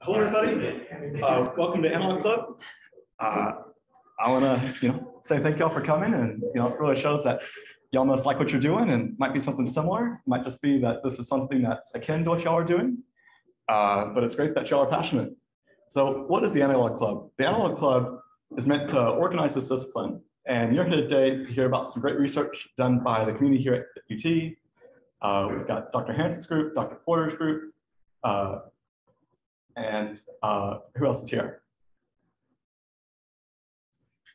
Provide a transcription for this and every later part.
Hello, everybody. Uh, welcome to Analog Club. Uh, I want to, you know, say thank y'all for coming, and you know, it really shows that y'all must like what you're doing, and might be something similar. Might just be that this is something that's akin to what y'all are doing. Uh, but it's great that y'all are passionate. So, what is the Analog Club? The Analog Club is meant to organize this discipline, and you're here today to hear about some great research done by the community here at UT. Uh, we've got Dr. Hanson's group, Dr. Porter's group, uh, and uh, who else is here?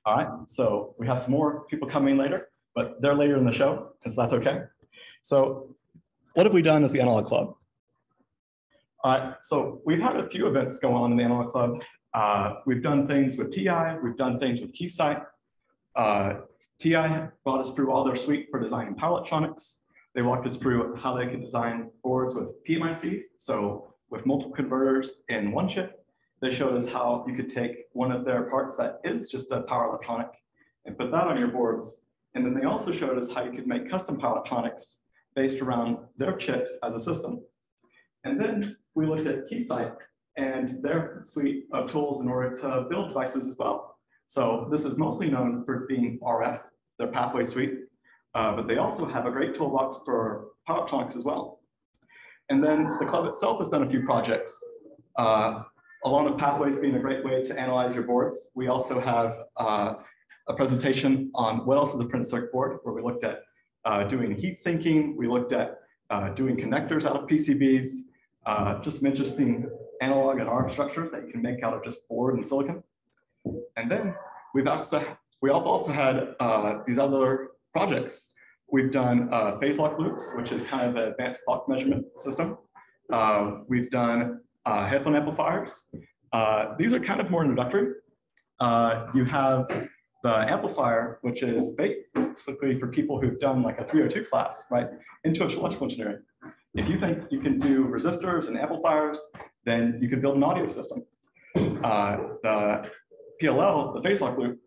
All right, so we have some more people coming later, but they're later in the show, and so that's okay. So what have we done as the Analog Club? All right, so we've had a few events go on in the Analog Club. Uh, we've done things with TI, we've done things with Keysight. Uh, TI brought us through all their suite for designing power electronics. They walked us through how they could design boards with PMICs, so with multiple converters in one chip. They showed us how you could take one of their parts that is just a power electronic and put that on your boards. And then they also showed us how you could make custom power electronics based around their chips as a system. And then we looked at Keysight and their suite of tools in order to build devices as well. So this is mostly known for being RF, their PathWave suite, uh, but they also have a great toolbox for power electronics as well. And then the club itself has done a few projects. Uh, along with PathWaves being a great way to analyze your boards, we also have uh, a presentation on what else is a print circuit board, where we looked at uh, doing heat sinking, we looked at uh, doing connectors out of PCBs, just some interesting analog and RF structures that you can make out of just board and silicon. And then we've also, we also had these other projects We've done uh, phase lock loops, which is kind of an advanced clock measurement system. Uh, we've done uh, headphone amplifiers. Uh, these are kind of more introductory. Uh, you have the amplifier, which is basically for people who've done like a 302 class, right? Into electrical engineering. If you think you can do resistors and amplifiers, then you can build an audio system. Uh, the PLL, the phase lock loop,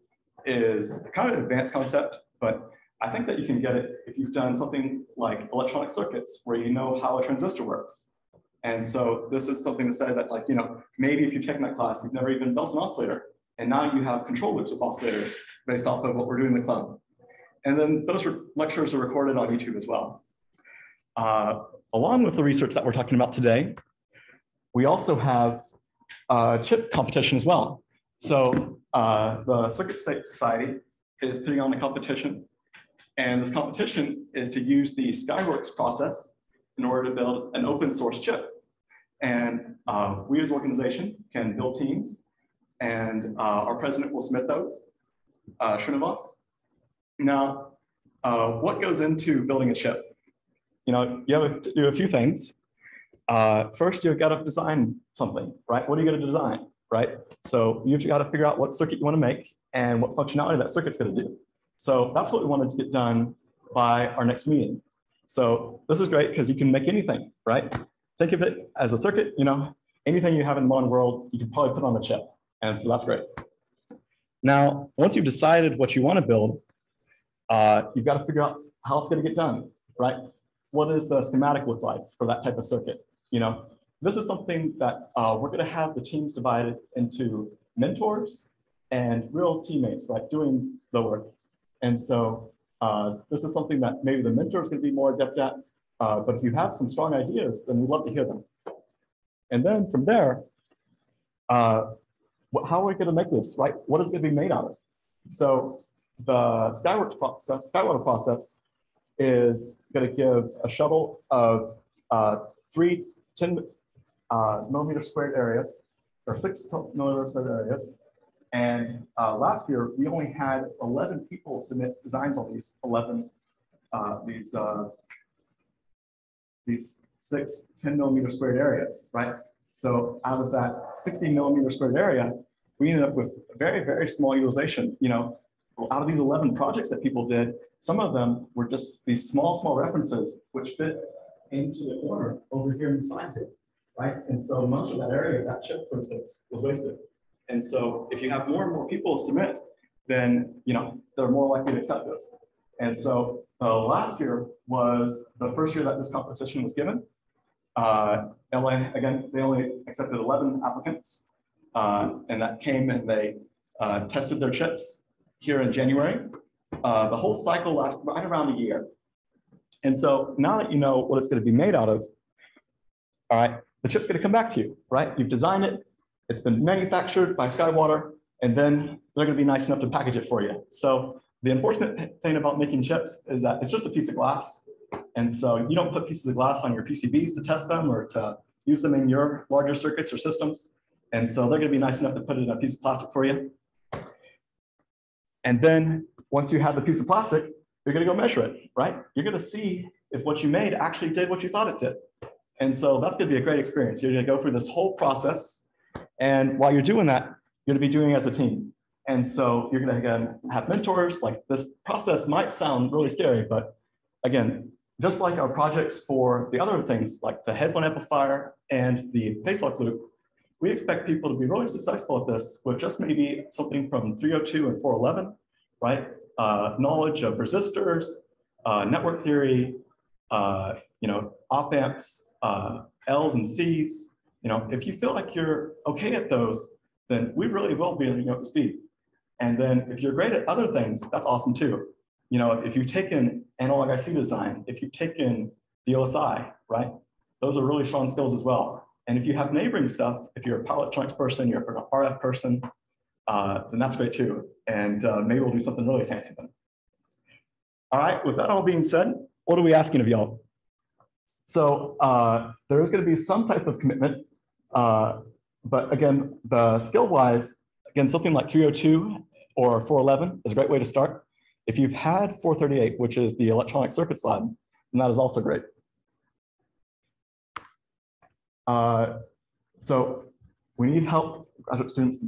is kind of an advanced concept, but I think that you can get it if you've done something like electronic circuits where you know how a transistor works. And so this is something to say that like, you know, maybe if you've taken that class, you've never even built an oscillator, and now you have control loops with oscillators based off of what we're doing in the club. And then those lectures are recorded on YouTube as well. Uh, along with the research that we're talking about today, we also have a chip competition as well. So uh, the Circuit State Society is putting on a competition and this competition is to use the Skyworks process in order to build an open source chip. And uh, we as an organization can build teams and uh, our president will submit those, uh, Srinivas. Now, uh, what goes into building a chip? You know, you have to do a few things. Uh, first, you've got to design something, right? What are you going to design, right? So you've got to figure out what circuit you want to make and what functionality that circuit's going to do. So that's what we wanted to get done by our next meeting. So this is great because you can make anything, right? Think of it as a circuit, you know, anything you have in the modern world, you can probably put on a chip. And so that's great. Now, once you've decided what you want to build, uh, you've got to figure out how it's going to get done, right? What does the schematic look like for that type of circuit? You know, this is something that uh, we're going to have the teams divided into mentors and real teammates, right, doing the work. And so uh, this is something that maybe the mentor is going to be more adept at. Uh, but if you have some strong ideas, then we'd love to hear them. And then from there, uh, how are we going to make this, right? What is going to be made out of? So the Skyworks process, Skywater process is going to give a shuttle of uh, three 10 uh, millimeter squared areas, or six millimeter squared areas, and uh, last year, we only had 11 people submit designs on these 11, uh, these, uh, these six 10 millimeter squared areas, right? So out of that 60 millimeter squared area, we ended up with very, very small utilization. You know, out of these 11 projects that people did, some of them were just these small, small references which fit into the corner over here in inside it, right? And so much of that area, that chip, for instance, was wasted. And so if you have more and more people submit, then you know they're more likely to accept this. And so uh, last year was the first year that this competition was given. Uh, LA, again, they only accepted 11 applicants. Uh, and that came and they uh, tested their chips here in January. Uh, the whole cycle lasts right around a year. And so now that you know what it's going to be made out of, all right, the chip's going to come back to you, right? You've designed it, it's been manufactured by Skywater, and then they're going to be nice enough to package it for you. So the unfortunate thing about making chips is that it's just a piece of glass. And so you don't put pieces of glass on your PCBs to test them or to use them in your larger circuits or systems. And so they're going to be nice enough to put it in a piece of plastic for you. And then once you have the piece of plastic, you're going to go measure it, right? You're going to see if what you made actually did what you thought it did. And so that's going to be a great experience. You're going to go through this whole process. And while you're doing that, you're going to be doing it as a team. And so you're going to again have mentors. Like this process might sound really scary, but again, just like our projects for the other things like the headphone amplifier and the phase lock loop, we expect people to be really successful at this with just maybe something from 302 and 411, right? Uh, knowledge of resistors, uh, network theory, uh, you know, op amps, uh, L's and C's. You know, if you feel like you're okay at those, then we really will be you know, speed. And then if you're great at other things, that's awesome too. You know, if you've taken analog IC design, if you've taken VLSI, right? Those are really strong skills as well. And if you have neighboring stuff, if you're a power electronics person, you're an RF person, uh, then that's great too. And uh, maybe we'll do something really fancy then. All right, with that all being said, what are we asking of y'all? So uh, there is going to be some type of commitment, uh, but again, the skill-wise, again, something like 302 or 411 is a great way to start. If you've had 438, which is the electronic circuits lab, then that is also great. Uh, so we need help, graduate students.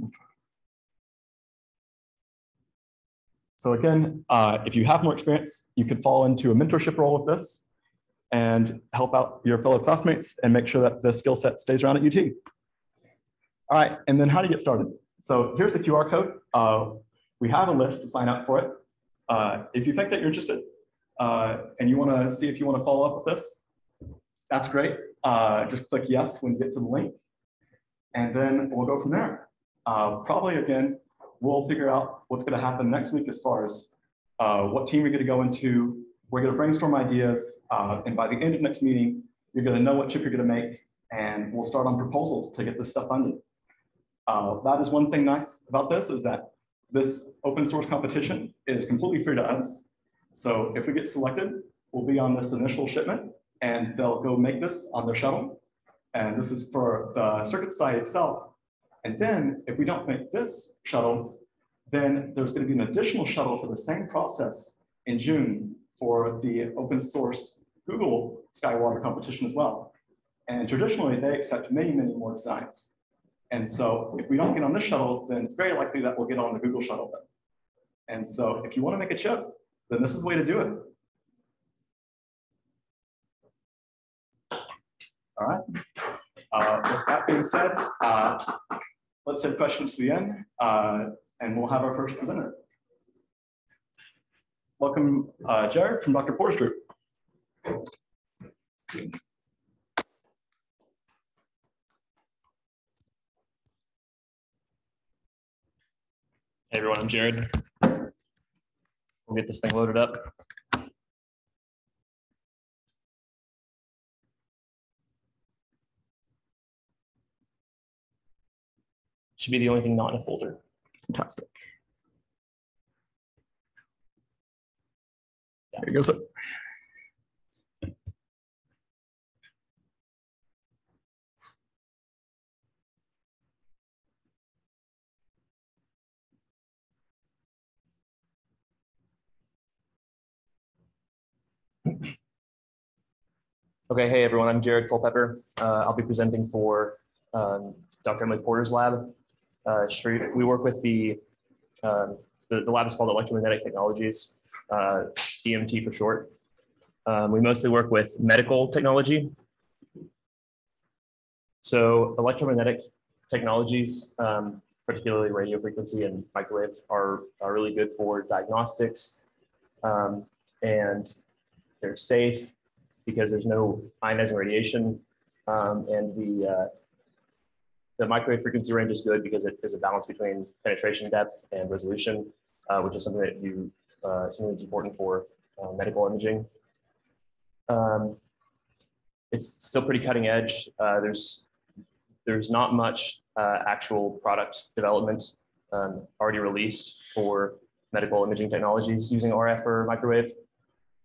So again, uh, if you have more experience, you could fall into a mentorship role with this and help out your fellow classmates and make sure that the skill set stays around at UT. All right, and then how to get started. So here's the QR code. Uh, we have a list to sign up for it. Uh, if you think that you're interested uh, and you want to see if you want to follow up with this, that's great. Uh, just click yes when you get to the link, and then we'll go from there. Uh, probably again, we'll figure out what's going to happen next week as far as uh, what team you're going to go into. We're going to brainstorm ideas, uh, and by the end of next meeting, you're going to know what chip you're going to make, and we'll start on proposals to get this stuff funded. Uh, that is one thing nice about this is that this open source competition is completely free to us. So if we get selected, we'll be on this initial shipment and they'll go make this on their shuttle. And this is for the circuit side itself. And then if we don't make this shuttle, then there's going to be an additional shuttle for the same process in June for the open source Google Skywater competition as well. And traditionally, they accept many, many more designs. And so if we don't get on this shuttle, then it's very likely that we'll get on the Google shuttle then. And so if you want to make a chip, then this is the way to do it. All right. Uh, with that being said, uh, let's have questions to the end, uh, and we'll have our first presenter. Welcome, uh, Jared from Dr. Porter's group. Hey everyone, I'm Jared. We'll get this thing loaded up. Should be the only thing not in a folder. Fantastic. There. Okay, hey everyone, I'm Jared Culpepper. Uh, I'll be presenting for um, Dr. Emily Porter's lab. Uh, we work with the, um, the, the lab is called Electromagnetic Technologies, uh, EMT for short. Um, we mostly work with medical technology. So electromagnetic technologies, um, particularly radio frequency and microwave, are, are really good for diagnostics, um, and they're safe because there's no ionizing radiation. Um, and the, uh, the microwave frequency range is good because it is a balance between penetration depth and resolution, uh, which is something that you, uh, something that's important for uh, medical imaging. Um, it's still pretty cutting edge. Uh, there's there's not much uh, actual product development um, already released for medical imaging technologies using RF or microwave,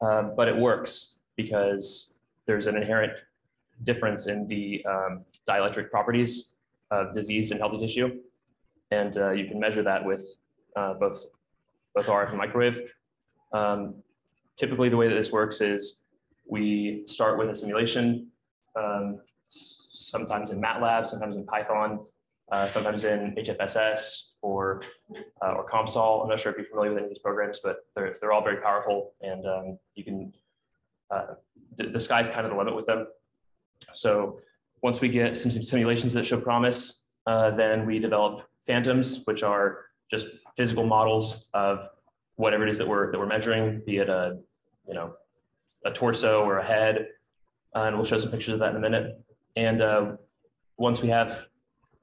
uh, but it works because there's an inherent difference in the um, dielectric properties of diseased and healthy tissue, and uh, you can measure that with uh, both both RF and microwave. Um, typically, the way that this works is we start with a simulation, um, sometimes in MATLAB, sometimes in Python, uh, sometimes in HFSS or uh, or COMSOL. I'm not sure if you're familiar with any of these programs, but they're they're all very powerful, and um, you can uh, the, the sky's kind of the limit with them. So once we get some simulations that show promise, uh, then we develop phantoms, which are just physical models of whatever it is that we're that we're measuring, be it a you know a torso or a head, uh, and we'll show some pictures of that in a minute. And uh, once we have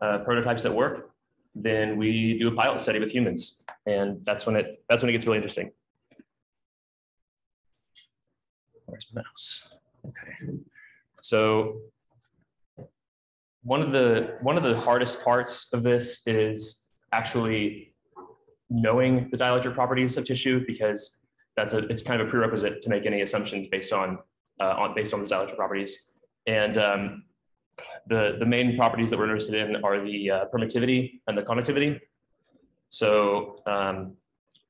uh, prototypes that work, then we do a pilot study with humans, and that's when it that's when it gets really interesting. Where's my mouse? Okay, so one of the one of the hardest parts of this is actually knowing the dielectric properties of tissue because that's a it's kind of a prerequisite to make any assumptions based on uh, on based on those dielectric properties. And um, the the main properties that we're interested in are the uh, permittivity and the conductivity. So um,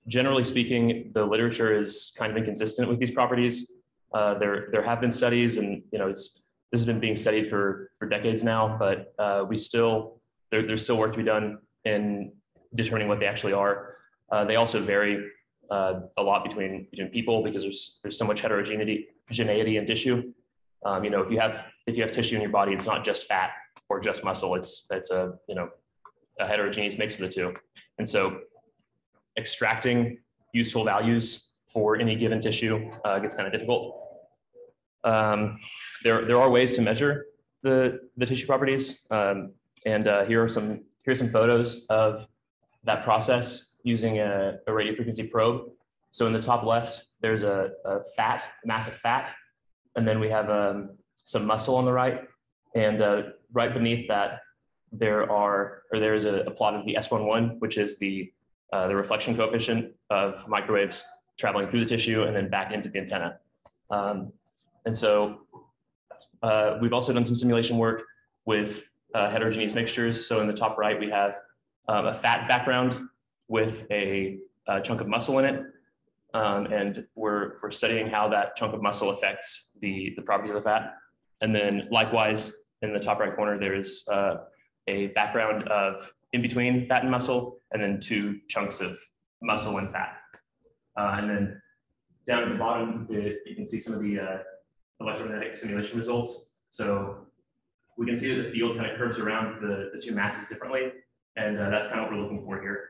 generally speaking, the literature is kind of inconsistent with these properties. Uh, there there have been studies, and you know it's this has been being studied for for decades now, but uh, we still there, there's still work to be done in determining what they actually are. Uh, they also vary uh, a lot between between people because there's there's so much heterogeneity heterogeneity in tissue. Um, you know, if you have if you have tissue in your body, it's not just fat or just muscle. It's it's a you know a heterogeneous mix of the two. And so, extracting useful values for any given tissue uh, gets kind of difficult. Um, there there are ways to measure the the tissue properties, um, and uh, here are some here are some photos of that process using a, a radio frequency probe. So in the top left, there's a, a fat, mass of fat, and then we have um, some muscle on the right. And uh, right beneath that, there are, or there is a, a plot of the S11, which is the, uh, the reflection coefficient of microwaves traveling through the tissue and then back into the antenna. Um, and so uh, we've also done some simulation work with uh, heterogeneous mixtures. So in the top right, we have um, a fat background with a, a, chunk of muscle in it. Um, and we're, we're studying how that chunk of muscle affects the, the properties of the fat. And then likewise, in the top right corner, there's uh, a background of in between fat and muscle, and then two chunks of muscle and fat. Uh, and then down at the bottom, it, you can see some of the uh, electromagnetic simulation results. So we can see that the field kind of curves around the, the two masses differently. And uh, that's kind of what we're looking for here.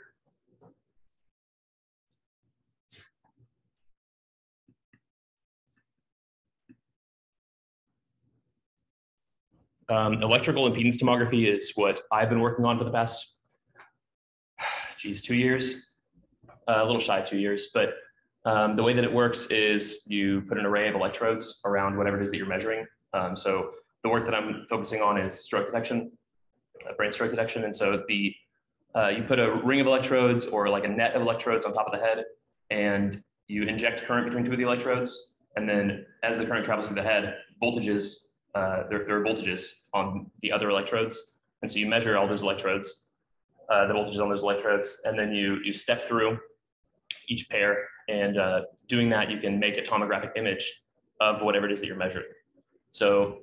Um, electrical impedance tomography is what I've been working on for the past, geez, two years, uh, a little shy two years. But um, the way that it works is you put an array of electrodes around whatever it is that you're measuring. Um, so the work that I'm focusing on is stroke detection, uh, brain stroke detection. And so the uh, you put a ring of electrodes or like a net of electrodes on top of the head, and you inject current between two of the electrodes. And then as the current travels through the head, voltages uh, there, there, are voltages on the other electrodes. And so you measure all those electrodes, uh, the voltages on those electrodes, and then you, you step through each pair. And uh, doing that, you can make a tomographic image of whatever it is that you're measuring. So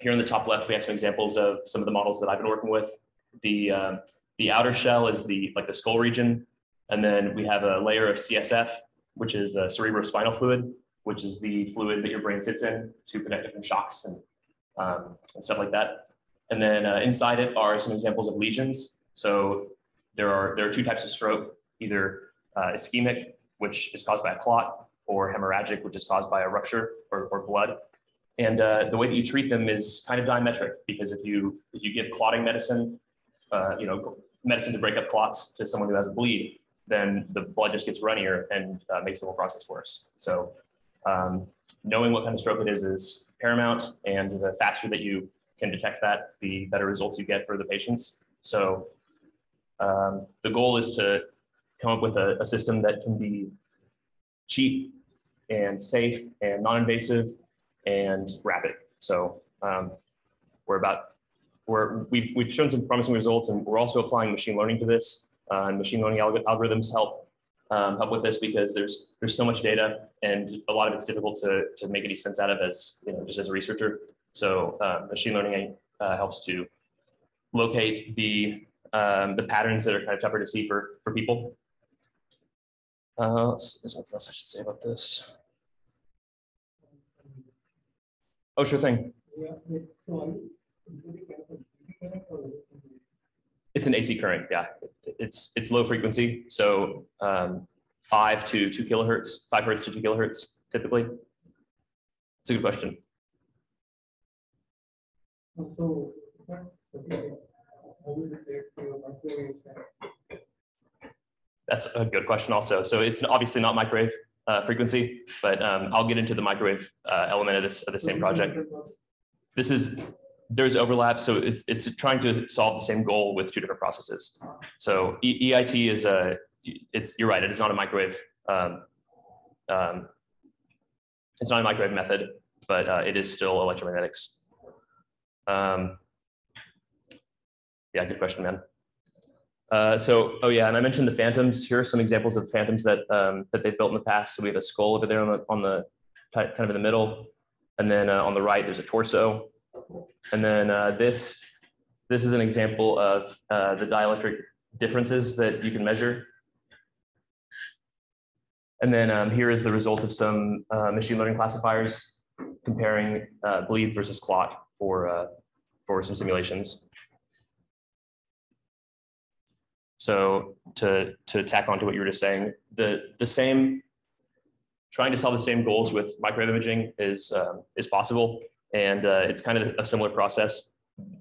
here in the top left, we have some examples of some of the models that I've been working with. The, um, the outer shell is the like the skull region. And then we have a layer of CSF, which is cerebrospinal fluid, which is the fluid that your brain sits in to protect from shocks and um, and stuff like that. And then uh, inside it are some examples of lesions. So there are there are two types of stroke, either uh, ischemic, which is caused by a clot, or hemorrhagic, which is caused by a rupture or, or blood. And uh, the way that you treat them is kind of diametric because if you if you give clotting medicine, uh, you know, medicine to break up clots to someone who has a bleed, then the blood just gets runnier and uh, makes the whole process worse. So um, knowing what kind of stroke it is is paramount, and the faster that you can detect that, the better results you get for the patients. So um, the goal is to come up with a, a system that can be cheap and safe and non-invasive and rapid. So um, we're about we're, we've, we've shown some promising results and we're also applying machine learning to this. Uh, and machine learning alg algorithms help um, help with this because there's there's so much data and a lot of it's difficult to, to make any sense out of as you know just as a researcher. So uh, machine learning uh, helps to locate the um, the patterns that are kind of tougher to see for for people. Uh, there's nothing else I should say about this. Oh, sure thing. It's an AC current, yeah. It's it's low frequency, so um, five to two kilohertz, five hertz to two kilohertz, typically. It's a good question. That's a good question also. So it's obviously not microwave uh, frequency, but um, I'll get into the microwave uh, element of this of the same project. This is there's overlap, so it's it's trying to solve the same goal with two different processes. So e EIT is a it's you're right, it is not a microwave. Um, um, it's not a microwave method, but uh, it is still electromagnetics. Um, yeah, good question, man. Uh, so, oh yeah, and I mentioned the phantoms. Here are some examples of phantoms that um, that they've built in the past. So we have a skull over there on the on the kind of in the middle, and then uh, on the right there's a torso, and then uh, this this is an example of uh, the dielectric differences that you can measure. And then um, here is the result of some uh, machine learning classifiers comparing uh, bleed versus clot for for some simulations. So to to tack onto what you were just saying, the the same trying to solve the same goals with microwave imaging is um, is possible, and uh, it's kind of a similar process.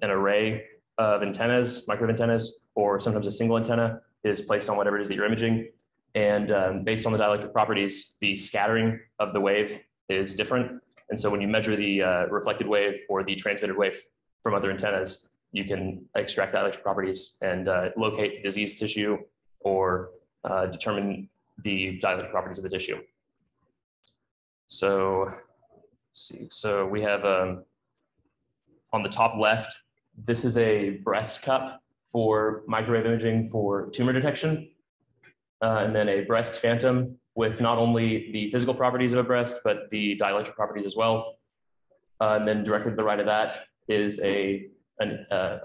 An array of antennas, micro antennas, or sometimes a single antenna is placed on whatever it is that you're imaging, and um, based on the dielectric properties, the scattering of the wave is different. And so when you measure the uh, reflected wave or the transmitted wave from other antennas, you can extract dielectric properties and uh, locate the disease tissue or uh, determine the dielectric properties of the tissue. So see, so we have um, on the top left, this is a breast cup for microwave imaging for tumor detection. Uh, and then a breast phantom with not only the physical properties of a breast, but the dielectric properties as well. Uh, and then directly to the right of that is a an, uh,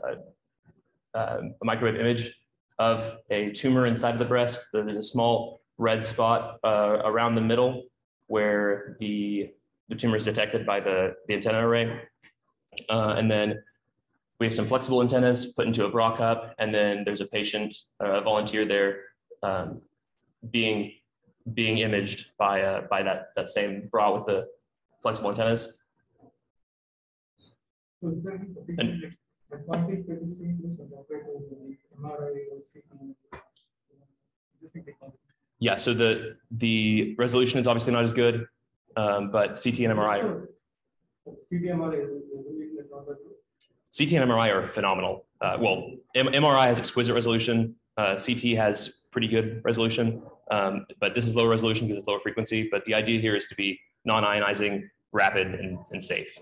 a, a, microwave image of a tumor inside of the breast. There's a small red spot uh, around the middle where the, the tumor is detected by the, the antenna array. Uh, and then we have some flexible antennas put into a bra cup, and then there's a patient, a volunteer there um, being being imaged by uh, by that that same bra with the flexible antennas. And? Yeah, so the the resolution is obviously not as good, um, but CT and MRI. Are, CT, and MRI are phenomenal. Uh, well, M MRI has exquisite resolution. Uh, CT has pretty good resolution, um, but this is lower resolution because it's lower frequency. But the idea here is to be non-ionizing, rapid, and, and safe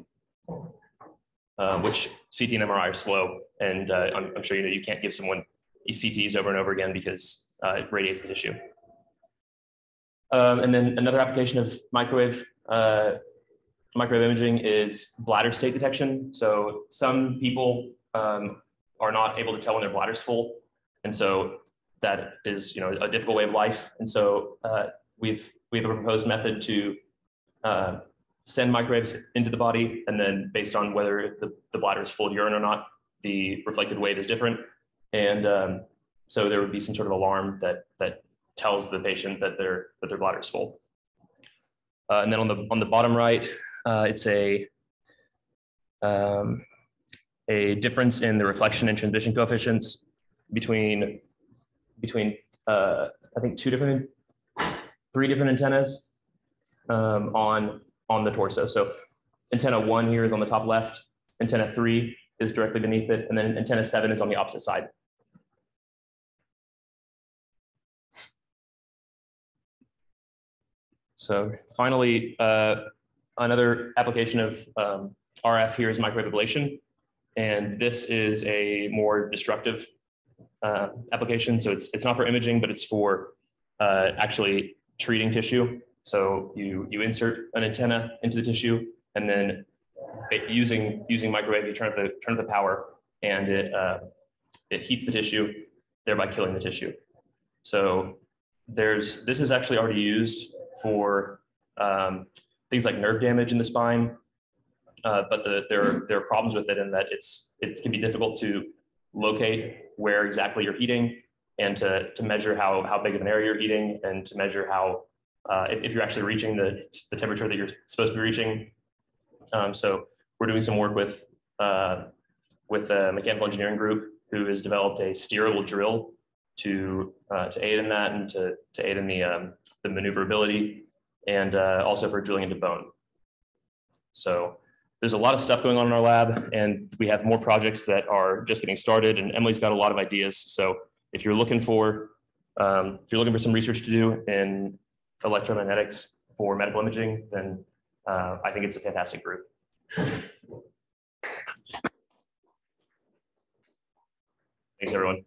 um, which CT and MRI are slow. And uh, I'm, I'm, sure you know you can't give someone ECTs over and over again because uh, it radiates the tissue. Um, and then another application of microwave uh, microwave imaging is bladder state detection. So some people um, are not able to tell when their bladder's full, and so that is you know a difficult way of life. And so uh, we've we have a proposed method to uh, send microwaves into the body, and then based on whether the, the bladder is full of urine or not, the reflected wave is different. And um, so there would be some sort of alarm that that tells the patient that their that their bladder is full. Uh, and then on the on the bottom right, uh, it's a um, a difference in the reflection and transmission coefficients between between uh, I think two different three different antennas um, on on the torso. So antenna one here is on the top left, antenna three is directly beneath it, and then antenna seven is on the opposite side. So finally, uh, another application of um, RF here is microwave ablation. And this is a more destructive uh, application. So it's, it's not for imaging, but it's for uh, actually treating tissue. So you, you insert an antenna into the tissue and then using, using microwave, you turn up the, turn up the power and it, uh, it heats the tissue, thereby killing the tissue. So there's, this is actually already used for um, things like nerve damage in the spine. Uh, but the, there, are, there are problems with it in that it's, it can be difficult to locate where exactly you're heating and to, to measure how, how big of an area you're heating and to measure how, uh, if, if, you're actually reaching the, the temperature that you're supposed to be reaching. Um, so we're doing some work with, uh, with a mechanical engineering group who has developed a steerable drill to, uh, to aid in that and to, to aid in the, um, the maneuverability and uh, also for drilling into bone. So there's a lot of stuff going on in our lab and we have more projects that are just getting started and Emily's got a lot of ideas. So if you're looking for, um, if you're looking for some research to do in electromagnetics for medical imaging, then uh, I think it's a fantastic group. Thanks everyone.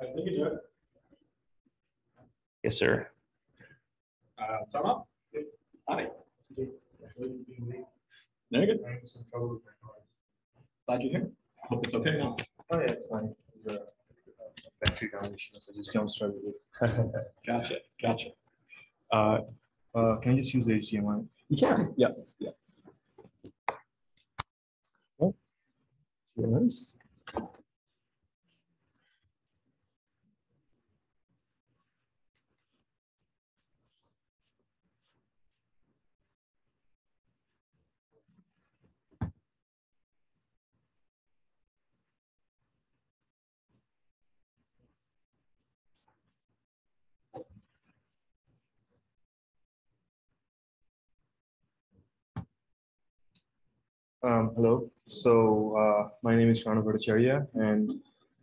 Thank you, Jared. Yes, sir. Uh, Sama? Hi. Very good. Glad you're here. Hope it's okay now. Oh, yeah, it's fine. There's a battery down issue, so just jump started it. Gotcha, gotcha. Uh, Uh, can I just use the HDMI? you can, yes, yeah. Cheers. Um, hello. So uh, my name is Shana Bhattacharya, and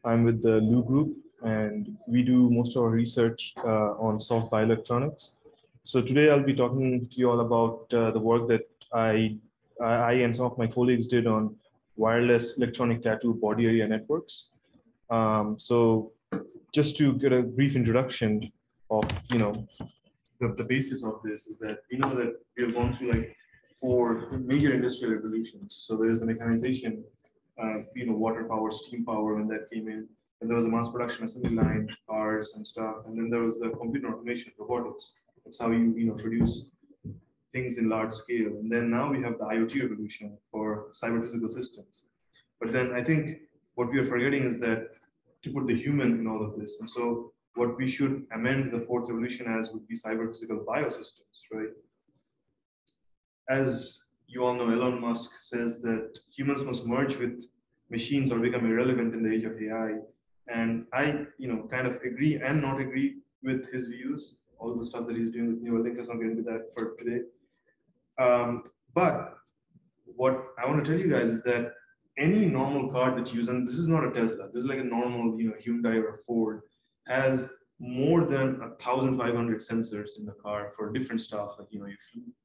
I'm with the Lu Group, and we do most of our research uh, on soft bioelectronics. So today I'll be talking to you all about uh, the work that I, I and some of my colleagues did on wireless electronic tattoo body area networks. Um, so just to get a brief introduction of, you know, the, the basis of this is that we know that we have gone through like four major industrial revolutions. So there is the mechanization, uh, you know, water power, steam power when that came in. And there was a mass production assembly line, cars and stuff. And then there was the computer automation, robotics. That's how you, you know, produce things in large scale. And then now we have the IoT revolution for cyber physical systems. But then I think what we are forgetting is that to put the human in all of this. And so what we should amend the fourth revolution as would be cyber physical biosystems, right? As you all know, Elon Musk says that humans must merge with machines or become irrelevant in the age of AI. And I, you know, kind of agree and not agree with his views. All the stuff that he's doing with Neuralink, let's not get into that for today. Um, but what I want to tell you guys is that any normal car that you use, and this is not a Tesla, this is like a normal, you know, Hyundai or Ford, has more than thousand five hundred sensors in the car for different stuff, like you know,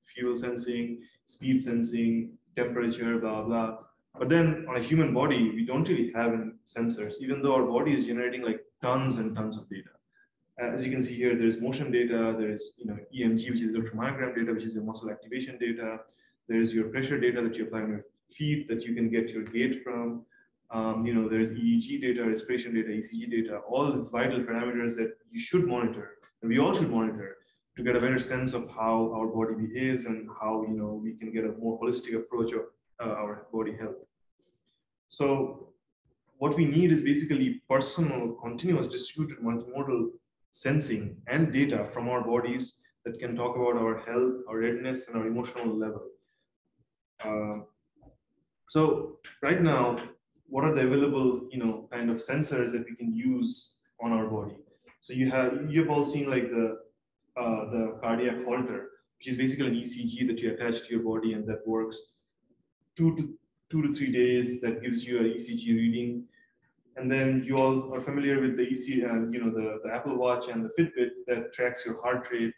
fuel sensing, speed sensing, temperature, blah blah. But then on a human body, we don't really have any sensors, even though our body is generating like tons and tons of data. Uh, as you can see here, there's motion data, there's you know EMG, which is electromyogram data, which is your muscle activation data. There's your pressure data that you apply on your feet that you can get your gait from. Um, you know, there's EEG data, respiration data, ECG data, all vital parameters that you should monitor, and we all should monitor to get a better sense of how our body behaves and how you know we can get a more holistic approach of uh, our body health. So what we need is basically personal, continuous, distributed multimodal sensing and data from our bodies that can talk about our health, our readiness, and our emotional level. Uh, so right now, what are the available, you know, kind of sensors that we can use on our body? So you have you've all seen like the uh, the cardiac Holter, which is basically an ECG that you attach to your body and that works two to two to three days. That gives you an ECG reading, and then you all are familiar with the EC, uh, you know, the, the Apple Watch and the Fitbit that tracks your heart rate,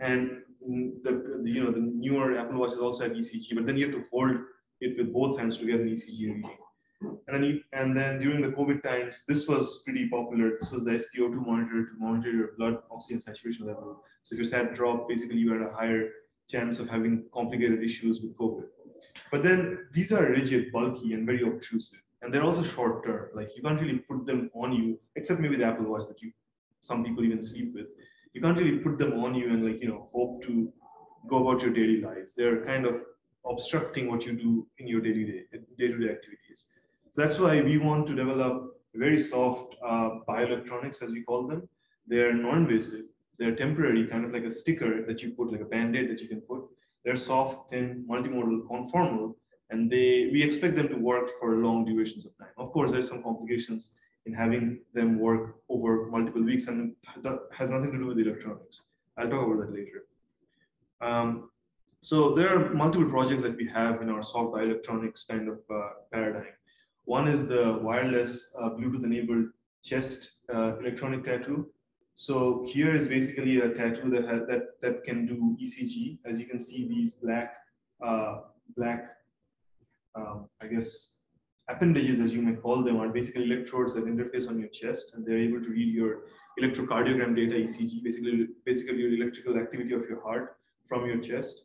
and the, the you know the newer Apple Watches also have ECG, but then you have to hold it with both hands to get an ECG reading. And then, you, and then during the COVID times, this was pretty popular. This was the SpO2 monitor to monitor your blood oxygen saturation level. So if your sat drop, basically you had a higher chance of having complicated issues with COVID. But then these are rigid, bulky, and very obtrusive. And they're also short term. Like you can't really put them on you, except maybe the Apple Watch that you some people even sleep with. You can't really put them on you and like you know hope to go about your daily lives. They're kind of obstructing what you do in your daily day day-to-day activities. So that's why we want to develop very soft uh, bioelectronics, as we call them. They're non-invasive. They're temporary, kind of like a sticker that you put, like a band-aid that you can put. They're soft, thin, multimodal, conformal, and they we expect them to work for long durations of time. Of course, there's some complications in having them work over multiple weeks, and that has nothing to do with electronics. I'll talk about that later. Um, so there are multiple projects that we have in our soft bioelectronics kind of uh, paradigm. One is the wireless uh, Bluetooth-enabled chest uh, electronic tattoo. So here is basically a tattoo that has, that that can do ECG. As you can see, these black uh, black um, I guess appendages, as you may call them, are basically electrodes that interface on your chest, and they're able to read your electrocardiogram data, ECG, basically basically your electrical activity of your heart from your chest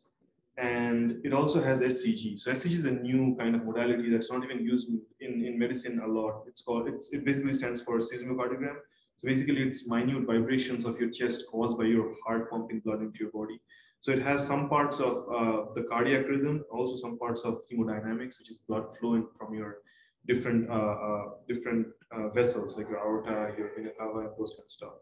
and it also has SCG. So SCG is a new kind of modality that's not even used in, in medicine a lot. It's called, it's, it basically stands for seismocardiogram. So basically it's minute vibrations of your chest caused by your heart pumping blood into your body. So it has some parts of uh, the cardiac rhythm, also some parts of hemodynamics, which is blood flowing from your different uh, uh, different uh, vessels like your aorta, your vena cava, and those kind of stuff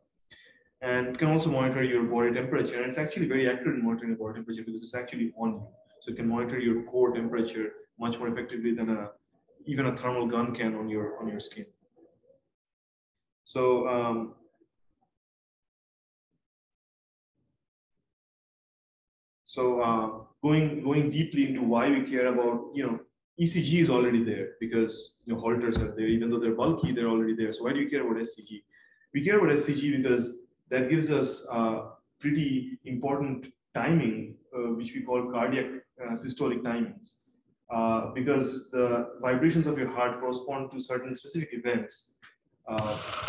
and can also monitor your body temperature. And it's actually very accurate in monitoring your body temperature because it's actually on you. So it can monitor your core temperature much more effectively than a even a thermal gun can on your on your skin. So um, so uh, going going deeply into why we care about you know ECG is already there because you know Holters are there even though they're bulky they're already there. So why do you care about SCG? We care about SCG because that gives us pretty important timing, uh, which we call cardiac uh, systolic timings. Uh, because the vibrations of your heart correspond to certain specific events.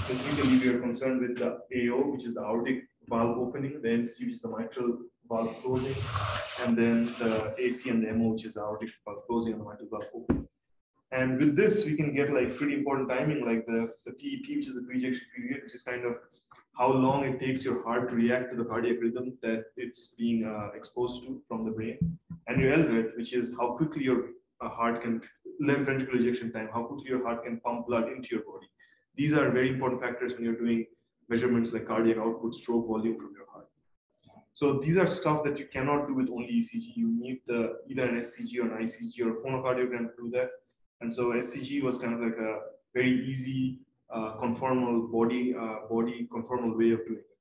Specifically, we are concerned with the AO, which is the aortic valve opening, the MC, which is the mitral valve closing, and then the AC and the MO, which is the aortic valve closing and the mitral valve opening. And with this, we can get like pretty important timing, like the, the PEP, which is the pre-ejection period, which is kind of how long it takes your heart to react to the cardiac rhythm that it's being uh, exposed to from the brain. And your LVET, which is how quickly your uh, heart can, left ventricular ejection time, how quickly your heart can pump blood into your body. These are very important factors when you're doing measurements like cardiac output, stroke volume from your heart. So these are stuff that you cannot do with only ECG. You need the either an SCG or an ICG or a phonocardiogram to do that. And so SCG was kind of like a very easy uh, conformal body uh, body conformal way of doing it.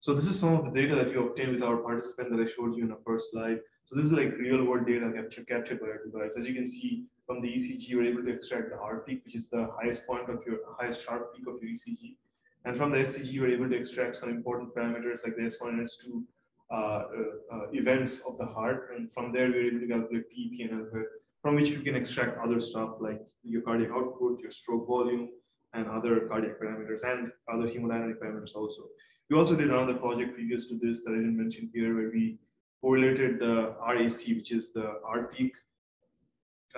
So this is some of the data that you obtain with our participant that I showed you in the first slide. So this is like real world data captured, captured by our device. As you can see from the ECG, we're able to extract the heart peak, which is the highest point of your highest sharp peak of your ECG. And from the SCG, we're able to extract some important parameters like the S1 and S2 uh, uh, events of the heart. And from there, we're able to calculate PEP and LVET from which you can extract other stuff like your cardiac output, your stroke volume, and other cardiac parameters and other hemodynamic parameters also. We also did another project previous to this that I didn't mention here where we correlated the RAC, which is the R peak,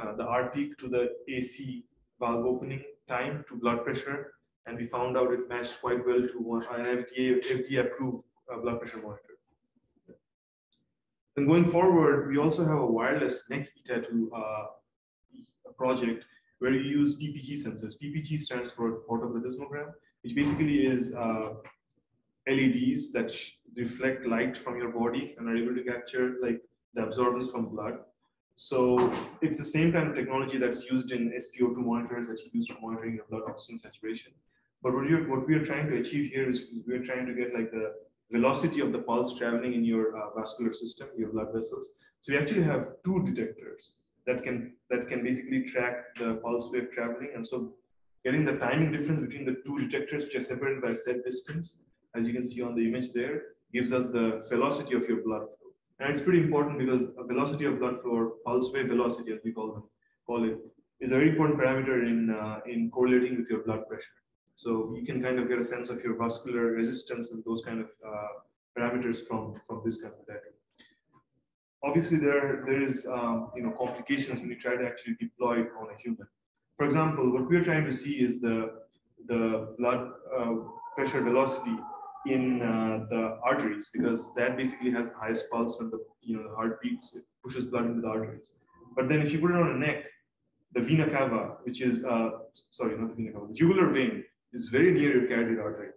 uh, the R peak to the AC valve opening time to blood pressure. And we found out it matched quite well to an FDA, FDA approved uh, blood pressure monitor. And going forward, we also have a wireless neck e-tattoo uh, project where we use PPG sensors. PPG stands for photoplethysmogram, which basically is uh, LEDs that reflect light from your body and are able to capture like the absorbance from blood. So it's the same kind of technology that's used in SpO2 monitors that you use for monitoring your blood oxygen saturation. But what, what we are trying to achieve here is we're trying to get like the velocity of the pulse traveling in your uh, vascular system, your blood vessels. So we actually have two detectors that can that can basically track the pulse wave traveling. And so getting the timing difference between the two detectors, which are separated by a set distance, as you can see on the image there, gives us the velocity of your blood flow. And it's pretty important because a velocity of blood flow, or pulse wave velocity, as we call them, call it, is a very important parameter in uh, in correlating with your blood pressure. So you can kind of get a sense of your vascular resistance and those kind of uh, parameters from from this kind of data. Obviously, there there is um, you know complications when you try to actually deploy it on a human. For example, what we're trying to see is the the blood uh, pressure velocity in uh, the arteries because that basically has the highest pulse when the you know the heart beats it pushes blood into the arteries but then if you put it on a neck the vena cava which is uh, sorry not the vena cava the jugular vein is very near your carotid artery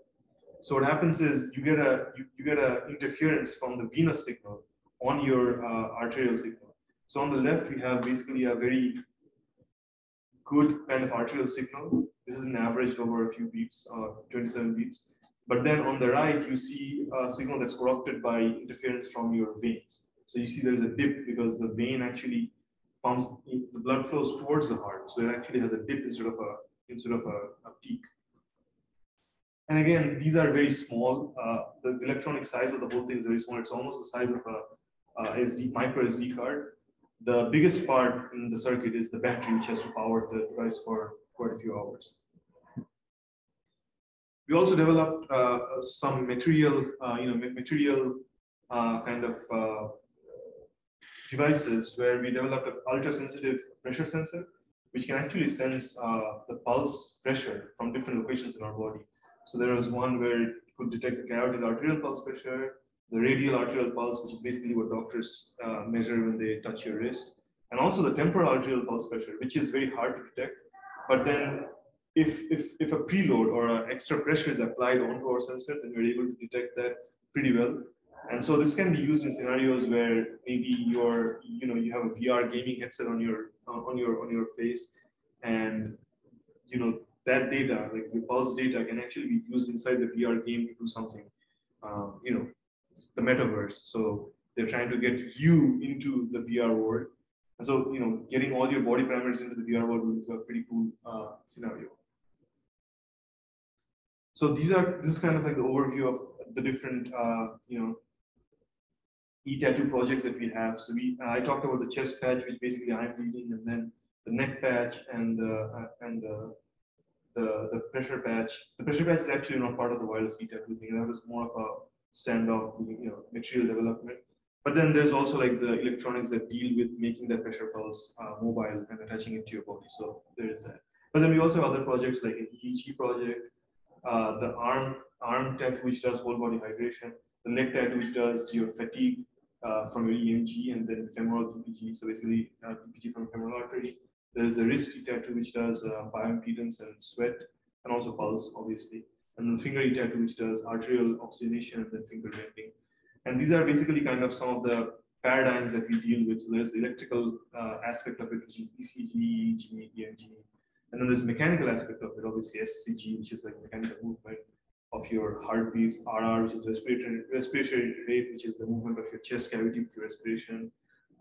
so what happens is you get a you, you get a interference from the venous signal on your uh, arterial signal so on the left we have basically a very good kind of arterial signal this is an averaged over a few beats uh, 27 beats but then on the right, you see a signal that's corrupted by interference from your veins. So you see there's a dip because the vein actually pumps, the blood flows towards the heart. So it actually has a dip instead of a, instead of a, a peak. And again, these are very small. Uh, the, the, electronic size of the whole thing is very small. It's almost the size of a, a SD, micro SD card. The biggest part in the circuit is the battery, which has to power the device for quite a few hours. We also developed uh, some material, uh, you know, material uh, kind of uh, devices where we developed an ultra-sensitive pressure sensor, which can actually sense uh, the pulse pressure from different locations in our body. So there was one where it could detect the carotid arterial pulse pressure, the radial arterial pulse, which is basically what doctors uh, measure when they touch your wrist, and also the temporal arterial pulse pressure, which is very hard to detect. But then if, if, if a preload or an extra pressure is applied onto our sensor, then we're able to detect that pretty well. And so this can be used in scenarios where maybe you're, you know, you have a VR gaming headset on your on your on your face, and you know that data, like the pulse data, can actually be used inside the VR game to do something. Um, you know, the metaverse. So they're trying to get you into the VR world. And so, you know, getting all your body parameters into the VR world is a pretty cool uh, scenario. So these are this is kind of like the overview of the different uh, you know e-tattoo projects that we have. So we I talked about the chest patch, which basically I'm leading, and then the neck patch and the uh, and the, the the pressure patch. The pressure patch is actually not part of the wireless e-tattoo thing. That was more of a standoff, you know, material development. But then there's also like the electronics that deal with making that pressure pulse uh, mobile and attaching it to your body. So there is that. But then we also have other projects like an EEG project, uh, the arm arm tattoo which does whole body hydration, the neck tattoo which does your fatigue uh, from your EMG, and then femoral PPG, so basically uh, PPG from femoral artery. There's a wrist tattoo which does uh, bioimpedance and sweat, and also pulse, obviously. And the finger tattoo which does arterial oxygenation and then finger bending. And these are basically kind of some of the paradigms that we deal with. So there's the electrical uh, aspect of it, which is ECG, EEG, EMG, and then there's mechanical aspect of it, obviously SCG, which is like mechanical movement of your heartbeats, RR, which is respiratory, respiratory rate, which is the movement of your chest cavity with your respiration,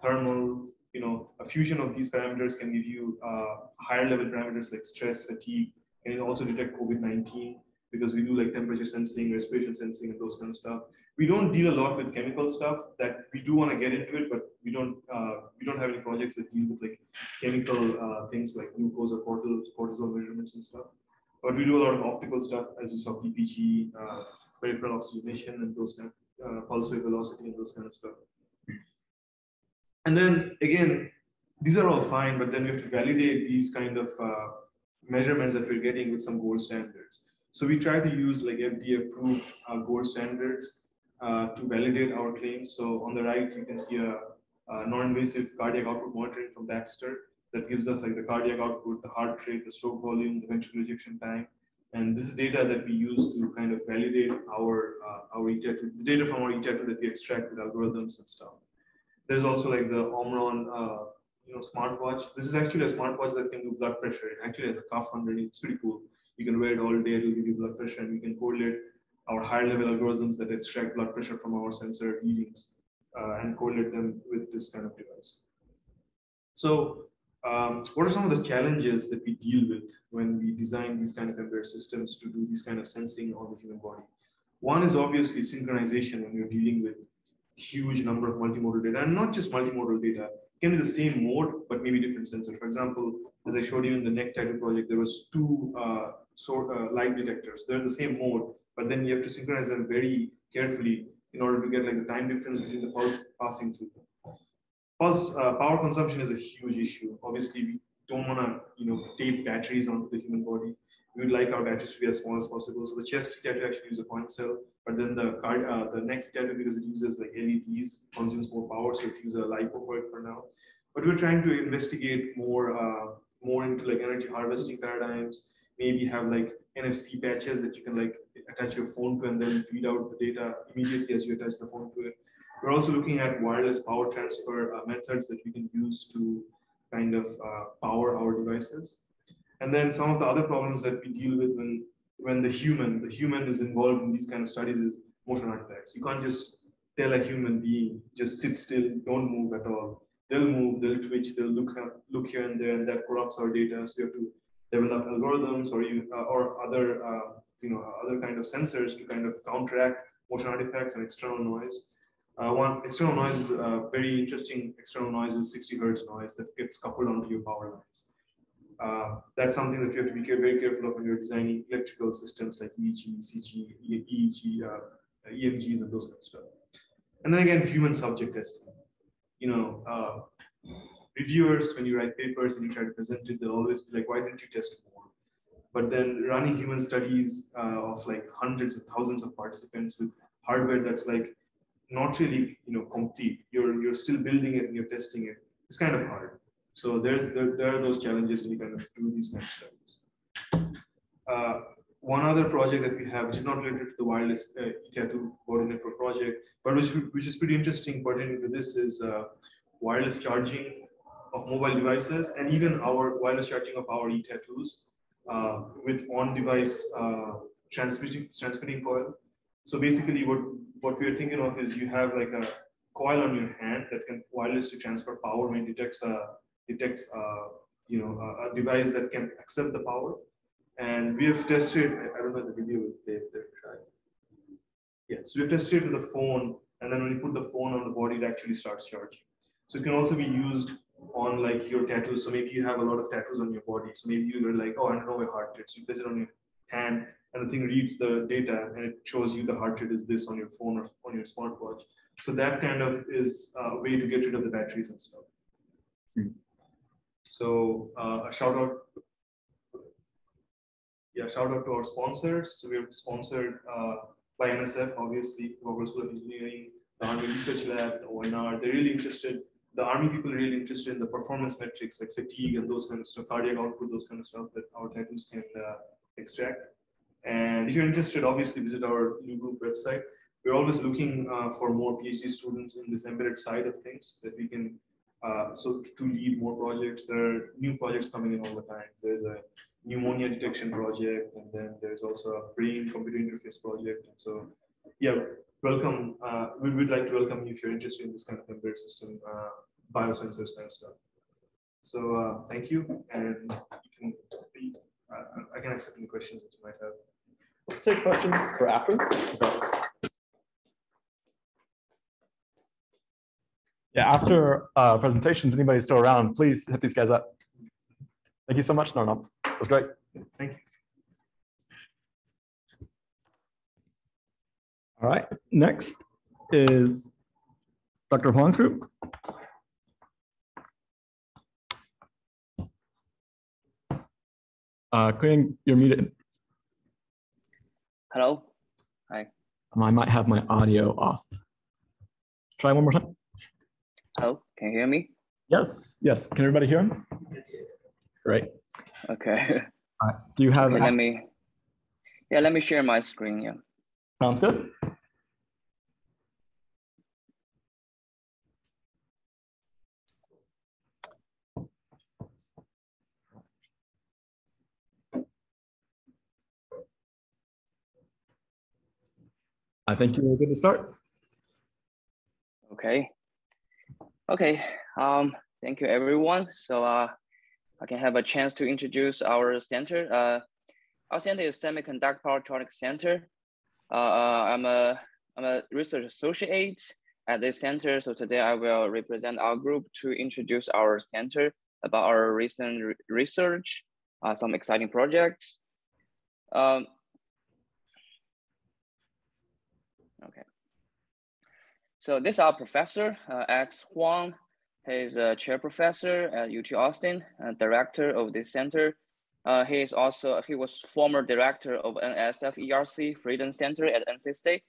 thermal, you know, a fusion of these parameters can give you uh, higher level parameters like stress, fatigue, and it also detect COVID-19 because we do like temperature sensing, respiration sensing, and those kind of stuff we don't deal a lot with chemical stuff that we do want to get into it, but we don't uh, we don't have any projects that deal with like chemical uh, things like glucose or cortisol, cortisol measurements and stuff. But we do a lot of optical stuff, as you saw, PPG, uh, peripheral oxygenation, and those kind of uh, pulse wave velocity and those kind of stuff. And then again, these are all fine, but then we have to validate these kind of uh, measurements that we're getting with some gold standards. So we try to use like FDA approved uh, gold standards uh, to validate our claims. So on the right, you can see a, a non-invasive cardiac output monitoring from Baxter that gives us like the cardiac output, the heart rate, the stroke volume, the ventricular ejection time. And this is data that we use to kind of validate our uh, our e-tattoo, the data from our e-tattoo that we extract with algorithms and stuff. There's also like the Omron, uh, you know, smartwatch. This is actually a smartwatch that can do blood pressure. It actually has a cuff underneath. It's pretty cool. You can wear it all day. It'll give you blood pressure, and we can correlate our higher level algorithms that extract blood pressure from our sensor readings uh, and correlate them with this kind of device. So um, what are some of the challenges that we deal with when we design these kind of embedded systems to do these kind of sensing on the human body? One is obviously synchronization when you're dealing with huge number of multimodal data and not just multimodal data it can be the same mode but maybe different sensor for example as i showed you in the neck tattoo project there was two uh, sort uh, light detectors they're the same mode but then you have to synchronize them very carefully in order to get like the time difference between the pulse passing through them Pulse uh, power consumption is a huge issue. Obviously, we don't want to, you know, tape batteries onto the human body. We would like our batteries to be as small as possible. So the chest tattoo actually uses a coin cell, but then the card, uh, the neck tattoo because it uses like LEDs consumes more power, so it uses a lipo for it for now. But we're trying to investigate more, uh, more into like energy harvesting paradigms. Maybe have like NFC patches that you can like attach your phone to and then read out the data immediately as you attach the phone to it. We're also looking at wireless power transfer uh, methods that we can use to kind of uh, power our devices. And then some of the other problems that we deal with when, when the human, the human is involved in these kind of studies is motion artifacts. You can't just tell a human being, just sit still, don't move at all. They'll move, they'll twitch, they'll look, look here and there, and that corrupts our data. So you have to develop algorithms or you uh, or other uh, you know other kind of sensors to kind of counteract motion artifacts and external noise. Uh, one external noise is uh, very interesting. External noise is 60 hertz noise that gets coupled onto your power lines. Uh, that's something that you have to be very careful of when you're designing electrical systems like EEG, CG, EEG, uh, EMGs, and those kind of stuff. And then again, human subject testing. You know, uh, reviewers, when you write papers and you try to present it, they'll always be like, why didn't you test more? But then running human studies uh, of like hundreds of thousands of participants with hardware that's like not really you know complete. You're you're still building it and you're testing it. It's kind of hard. So there's there, there are those challenges when you kind of do these kind of studies. Uh, one other project that we have, which is not related to the wireless uh, e-tattoo body network project, but which, which is pretty interesting pertaining to this is uh, wireless charging of mobile devices and even our wireless charging of our e-tattoos uh, with on-device uh, transmitting transmitting coil. So basically, what what we're thinking of is you have like a coil on your hand that can wirelessly transfer power when it detects a detects a, you know a, device that can accept the power. And we have tested. I don't know the video they try. Yeah, so we've tested with the phone, and then when you put the phone on the body, it actually starts charging. So it can also be used on like your tattoos. So maybe you have a lot of tattoos on your body. So maybe you're like, oh, I don't know my heart rate. So you place it on your hand and the thing reads the data and it shows you the heart rate is this on your phone or on your smartwatch. So that kind of is a way to get rid of the batteries and stuff. Hmm. So uh, a shout out, yeah, shout out to our sponsors. So we are sponsored uh, by NSF, obviously, Global School of Engineering, the Army Research Lab, the ONR. They're really interested. The Army people are really interested in the performance metrics like fatigue and those kind of stuff, cardiac output, those kind of stuff that our tattoos can uh, extract. And if you're interested, obviously visit our new group website. We're always looking uh, for more PhD students in this embedded side of things that we can, uh, so to lead more projects. There are new projects coming in all the time. There's a pneumonia detection project, and then there's also a brain computer interface project. And so, yeah, welcome. Uh, we would like to welcome you if you're interested in this kind of embedded system, uh, biosensors kind of stuff. So uh, thank you, and you can, uh, I can accept any questions that you might have. Let's take questions for after. Yeah, after uh, presentations, anybody still around, please hit these guys up. Thank you so much, Narnab. That was great. Thank you. All right, next is Dr. Huangtru. Uh, Quinn, you're muted. Hello. Hi. I might have my audio off. Try one more time. Hello. Can you hear me? Yes. Yes. Can everybody hear him? Great. Okay. Right. Do you have? Okay, let me. Yeah, let me share my screen. Yeah. Sounds good. I think you're good to start. Okay. Okay. Um, thank you, everyone. So uh, I can have a chance to introduce our center. Uh, our center is Semiconductor Power Electronics Center. Uh, uh, I'm a I'm a research associate at this center. So today I will represent our group to introduce our center about our recent re research, uh, some exciting projects. Um, okay. So this is our professor, uh, Alex Huang. He's a chair professor at UT Austin, director of this center. Uh, he is also, he was former director of NSF ERC FREEDM Center at NC State.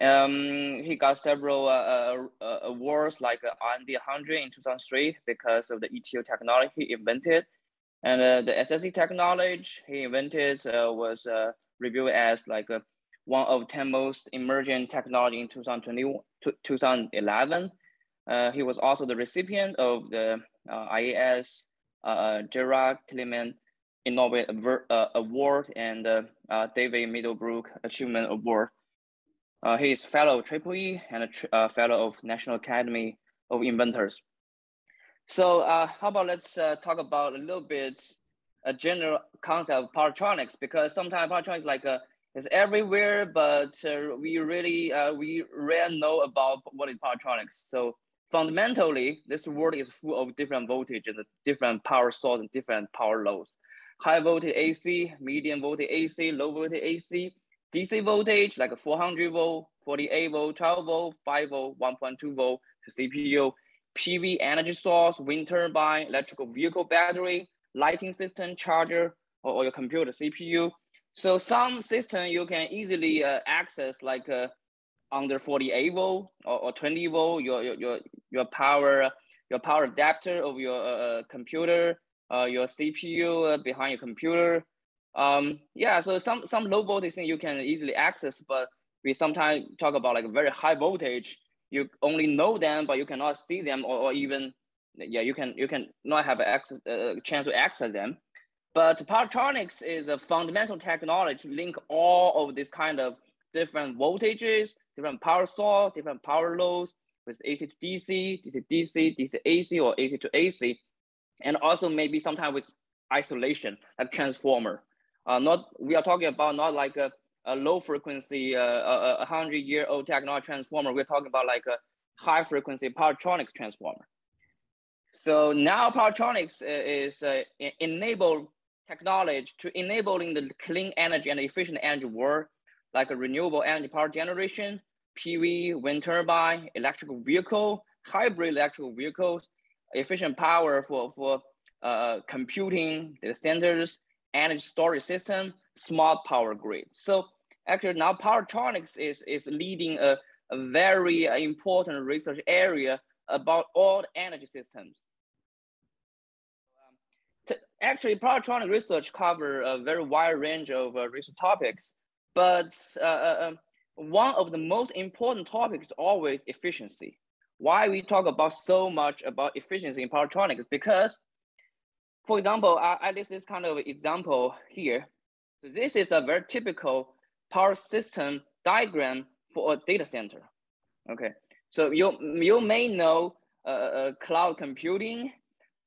Um, he got several uh, uh, uh awards like uh, R&D 100 in 2003 because of the ETO technology he invented. And uh, the SST technology he invented was reviewed as like one of 10 most emerging technology in 2020, 2011. he was also the recipient of the IAS Gerald Kliman Innovate uh, Award and uh, uh, David Middlebrook Achievement Award. Uh, he is fellow Triple E and a uh, fellow of National Academy of Inventors. So uh, how about let's talk about a little bit a general concept of powertronics because sometimes powertronics like is everywhere, but uh, we really uh, we rarely know about what is powertronics. So fundamentally, this world is full of different voltages, different power source, and different power loads high voltage AC, medium voltage AC, low voltage AC, DC voltage like 400 volt, 48 volt, 12 volt, 5 volt, 1.2 volt to CPU, PV energy source, wind turbine, electrical vehicle battery, lighting system, charger, or, or your computer CPU. So some system you can easily uh, access like uh, under 48 volt or, or 20 volt, your, your, your, power, your power adapter of your uh, uh computer, uh, your CPU uh, behind your computer. Um, yeah, so some some low voltage thing you can easily access, but we sometimes talk about like very high voltage. You only know them, but you cannot see them, or, or even yeah, you can you can not have access chance to access them. But Powertronics is a fundamental technology to link all of this kind of different voltages, different power source, different power loads with AC to DC, DC to DC, DC AC, or AC to AC and also maybe sometimes with isolation, like transformer. Uh, not we are talking about not like a, a low frequency, uh, a, a hundred year old technology transformer. We're talking about like a high frequency powertronics transformer. So now powertronics is uh, enable technology to enabling the clean energy and efficient energy world, like a renewable energy power generation, PV, wind turbine, electrical vehicle, hybrid electrical vehicles, efficient power for, for uh, computing, data centers, energy storage system, smart power grid. So actually now Powertronics is, is leading a, a very important research area about all energy systems. Actually, Powertronic research cover a very wide range of uh, research topics, but uh, uh, um, one of the most important topics is always efficiency. Why we talk about so much about efficiency in powertronics because for example I, I list this kind of example here. So this is a very typical power system diagram for a data center. Okay. So you you may know uh, uh, cloud computing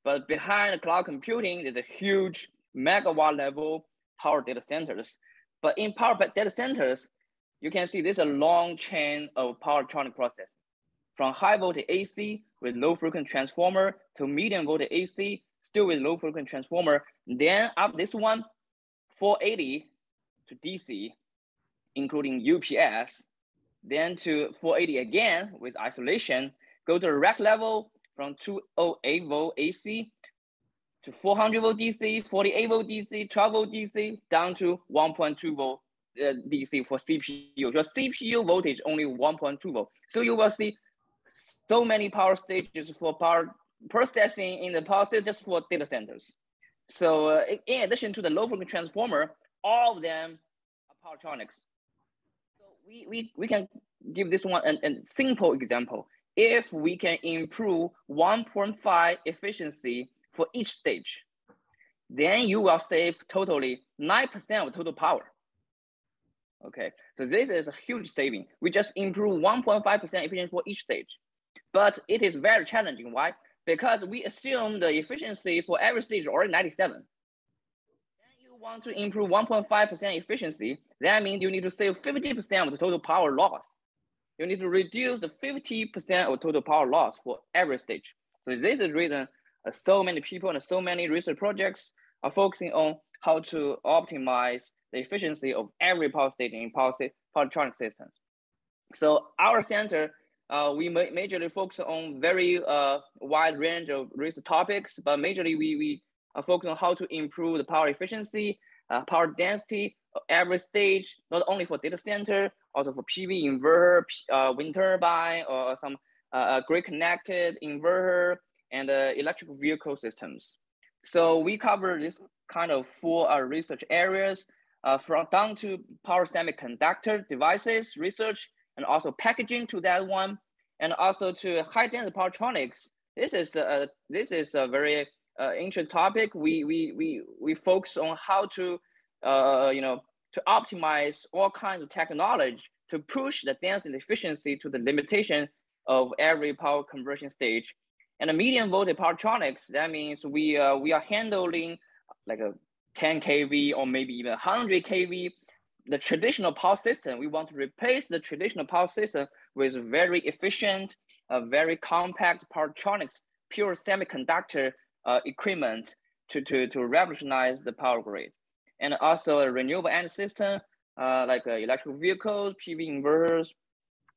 but behind cloud computing is a huge megawatt level power data centers. But in power data centers you can see there's a long chain of power electronic process. From high voltage AC with low frequency transformer to medium voltage AC, still with low frequency transformer. Then up this one, 480 to DC, including UPS, then to 480 again with isolation, go to rack level from 208 volt AC to 400 volt DC, 48 volt DC, 12 volt DC, down to 1.2 volt uh, DC for CPU. Your CPU voltage only 1.2 volt. So you will see so many power stages for power processing in the power just for data centers. So uh, in addition to the low frequency transformer, all of them are Powertronics. So we, we, we can give this one a, a simple example. If we can improve 1.5 efficiency for each stage, then you will save totally 9% of total power. Okay, so this is a huge saving. We just improve 1.5% efficiency for each stage. But it is very challenging. Why? Because we assume the efficiency for every stage is already 97. Then you want to improve 1.5% efficiency, that means you need to save 50% of the total power loss. You need to reduce the 50% of total power loss for every stage. So this is the reason uh, so many people and so many research projects are focusing on how to optimize the efficiency of every power station in power, powertronic systems. So our center, uh, we ma majorly focus on very uh, wide range of research topics, but majorly we, we are focused on how to improve the power efficiency, uh, power density of every stage, not only for data center, also for PV inverter, uh, wind turbine, or some uh, uh, grid connected inverter, and uh, electric vehicle systems. So we cover this kind of four uh, research areas uh, from down to power semiconductor devices research and also packaging to that one, and also to high density powertronics. This is the uh, this is a very uh, interesting topic. We we we we focus on how to you know to optimize all kinds of technology to push the density efficiency to the limitation of every power conversion stage. And the medium voltage powertronics, that means we uh, we are handling like a 10 kV or maybe even 100 kV, the traditional power system, we want to replace the traditional power system with very efficient, uh, very compact powertronics, pure semiconductor uh, equipment to, to, to revolutionize the power grid. And also a renewable energy system, uh, like uh, electric vehicles, PV inverters.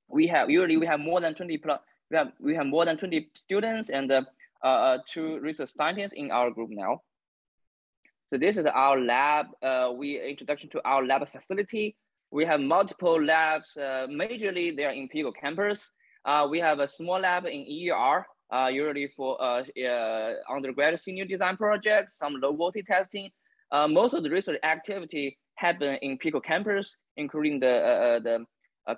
We have, usually we have more than 20 plus, we have, we have more than 20 students and uh, uh, two research scientists in our group now. So this is our lab. We introduction to our lab facility. We have multiple labs. Majorly, they are in Pickle campus. We have a small lab in EER, uh, usually for uh, uh, undergrad senior design projects, some low voltage testing. Most of the research activity happen in Pickle campus, including the the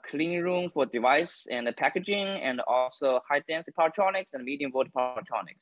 clean room for device and packaging, and also high density powertronics and medium voltage powertronics.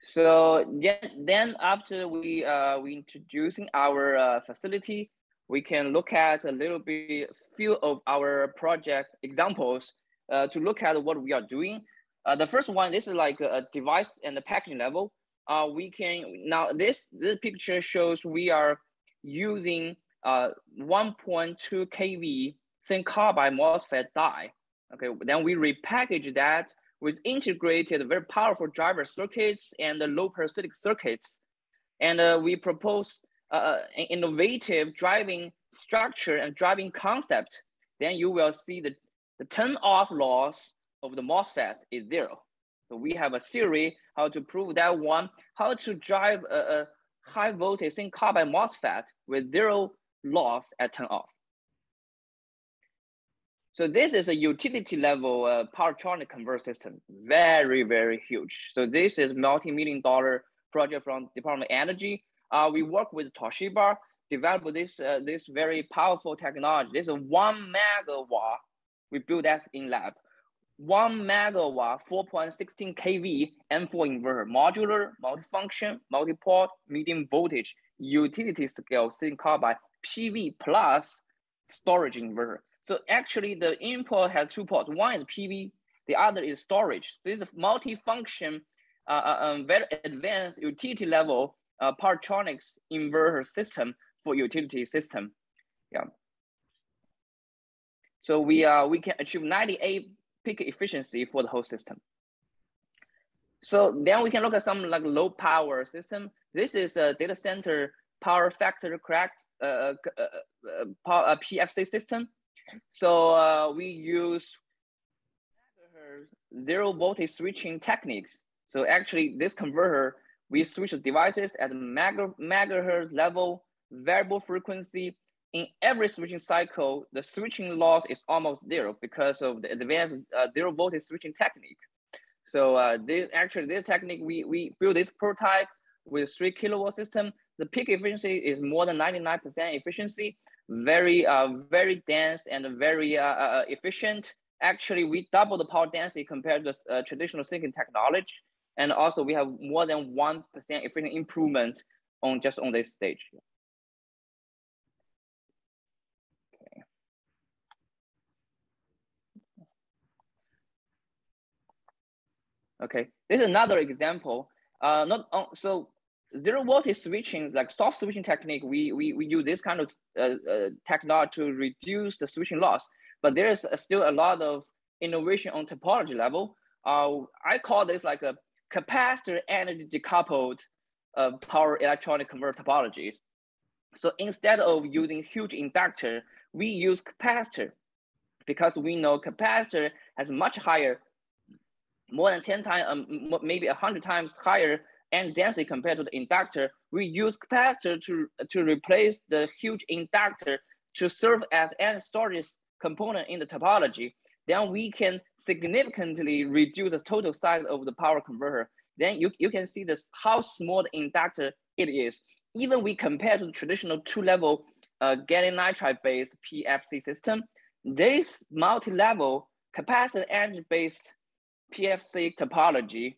So then, then after we uh, we introducing our uh, facility, we can look at a little bit few of our project examples uh, to look at what we are doing. Uh, the first one, this is like a device and the packaging level. Uh, we can now this this picture shows we are using uh, 1.2 kV silicon carbide MOSFET die. Okay, then we repackage that with integrated very powerful driver circuits and the low parasitic circuits. And uh, we propose uh, an innovative driving structure and driving concept, then you will see the, the turn off loss of the MOSFET is zero. So we have a theory how to prove that one, how to drive a, a high voltage silicon carbide MOSFET with zero loss at turn off. So this is a utility level uh, powertronic converter system, very, very huge. So this is multi-million dollar project from Department of Energy. Uh, we work with Toshiba, develop this, uh, this very powerful technology. This is one megawatt. We built that in lab. One megawatt, 4.16 kV M4 inverter, modular, multifunction, multi-port, medium voltage, utility scale silicon carbide, PV plus storage inverter. So actually the input has two ports. One is PV, the other is storage. This is multi-function, uh, uh, um, very advanced utility level uh, Powertronics inverter system for utility system. Yeah. So we uh, we can achieve 98 peak efficiency for the whole system. So then we can look at some like low power system. This is a data center power factor correct uh, uh, uh, uh PFC system. So uh, we use zero voltage switching techniques. So actually this converter, we switch devices at megahertz level, variable frequency. In every switching cycle, the switching loss is almost zero because of the advanced uh, zero voltage switching technique. So uh, this actually this technique, we, we build this prototype with three kilowatt system. the peak efficiency is more than 99% efficiency, very, uh, very dense and very uh, uh, efficient. Actually, we double the power density compared to uh, traditional silicon technology. And also we have more than 1% efficient improvement on just on this stage. Okay, this is another example. Uh, not on, so zero voltage switching, like soft switching technique, we, we, we use this kind of uh, uh, technology to reduce the switching loss. But there is still a lot of innovation on topology level. Uh, I call this like a capacitor energy decoupled uh, power electronic converter topologies. So instead of using huge inductor, we use capacitor because we know capacitor has much higher, more than 10 times, um, maybe 100 times higher and density compared to the inductor, we use capacitor to, to replace the huge inductor to serve as energy storage component in the topology. Then we can significantly reduce the total size of the power converter. Then you, you can see this how small the inductor it is. Even we compare to the traditional two-level uh, gallium nitride-based PFC system, this multi-level capacitor energy-based PFC topology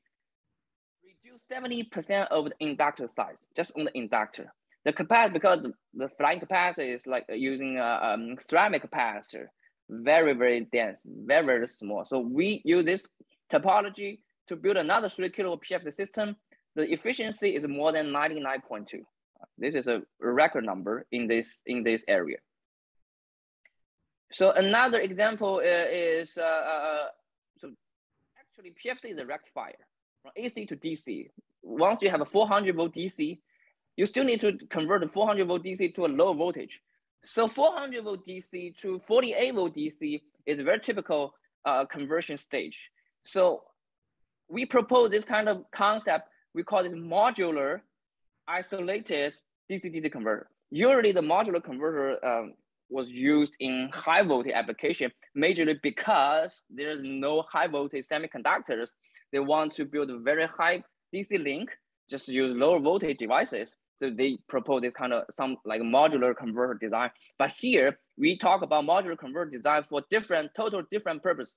reduce 70% of the inductor size, just on the inductor. The capacitor, because the flying capacitor is like using a um, ceramic capacitor, very, very dense, very, very small. So we use this topology to build another three kilowatt PFC system. The efficiency is more than 99.2. This is a record number in this, in this area. So another example uh, is, uh, uh, actually PFC is a rectifier from AC to DC. Once you have a 400 volt DC, you still need to convert the 400 volt DC to a low voltage. So 400 volt DC to 48 volt DC is a very typical uh, conversion stage. So we propose this kind of concept. We call this modular isolated DC-DC converter. Usually the modular converter um, was used in high voltage application, majorly because there's no high voltage semiconductors they want to build a very high DC link, just use lower voltage devices. So they propose this kind of some like modular converter design. But here we talk about modular converter design for different, total different purpose.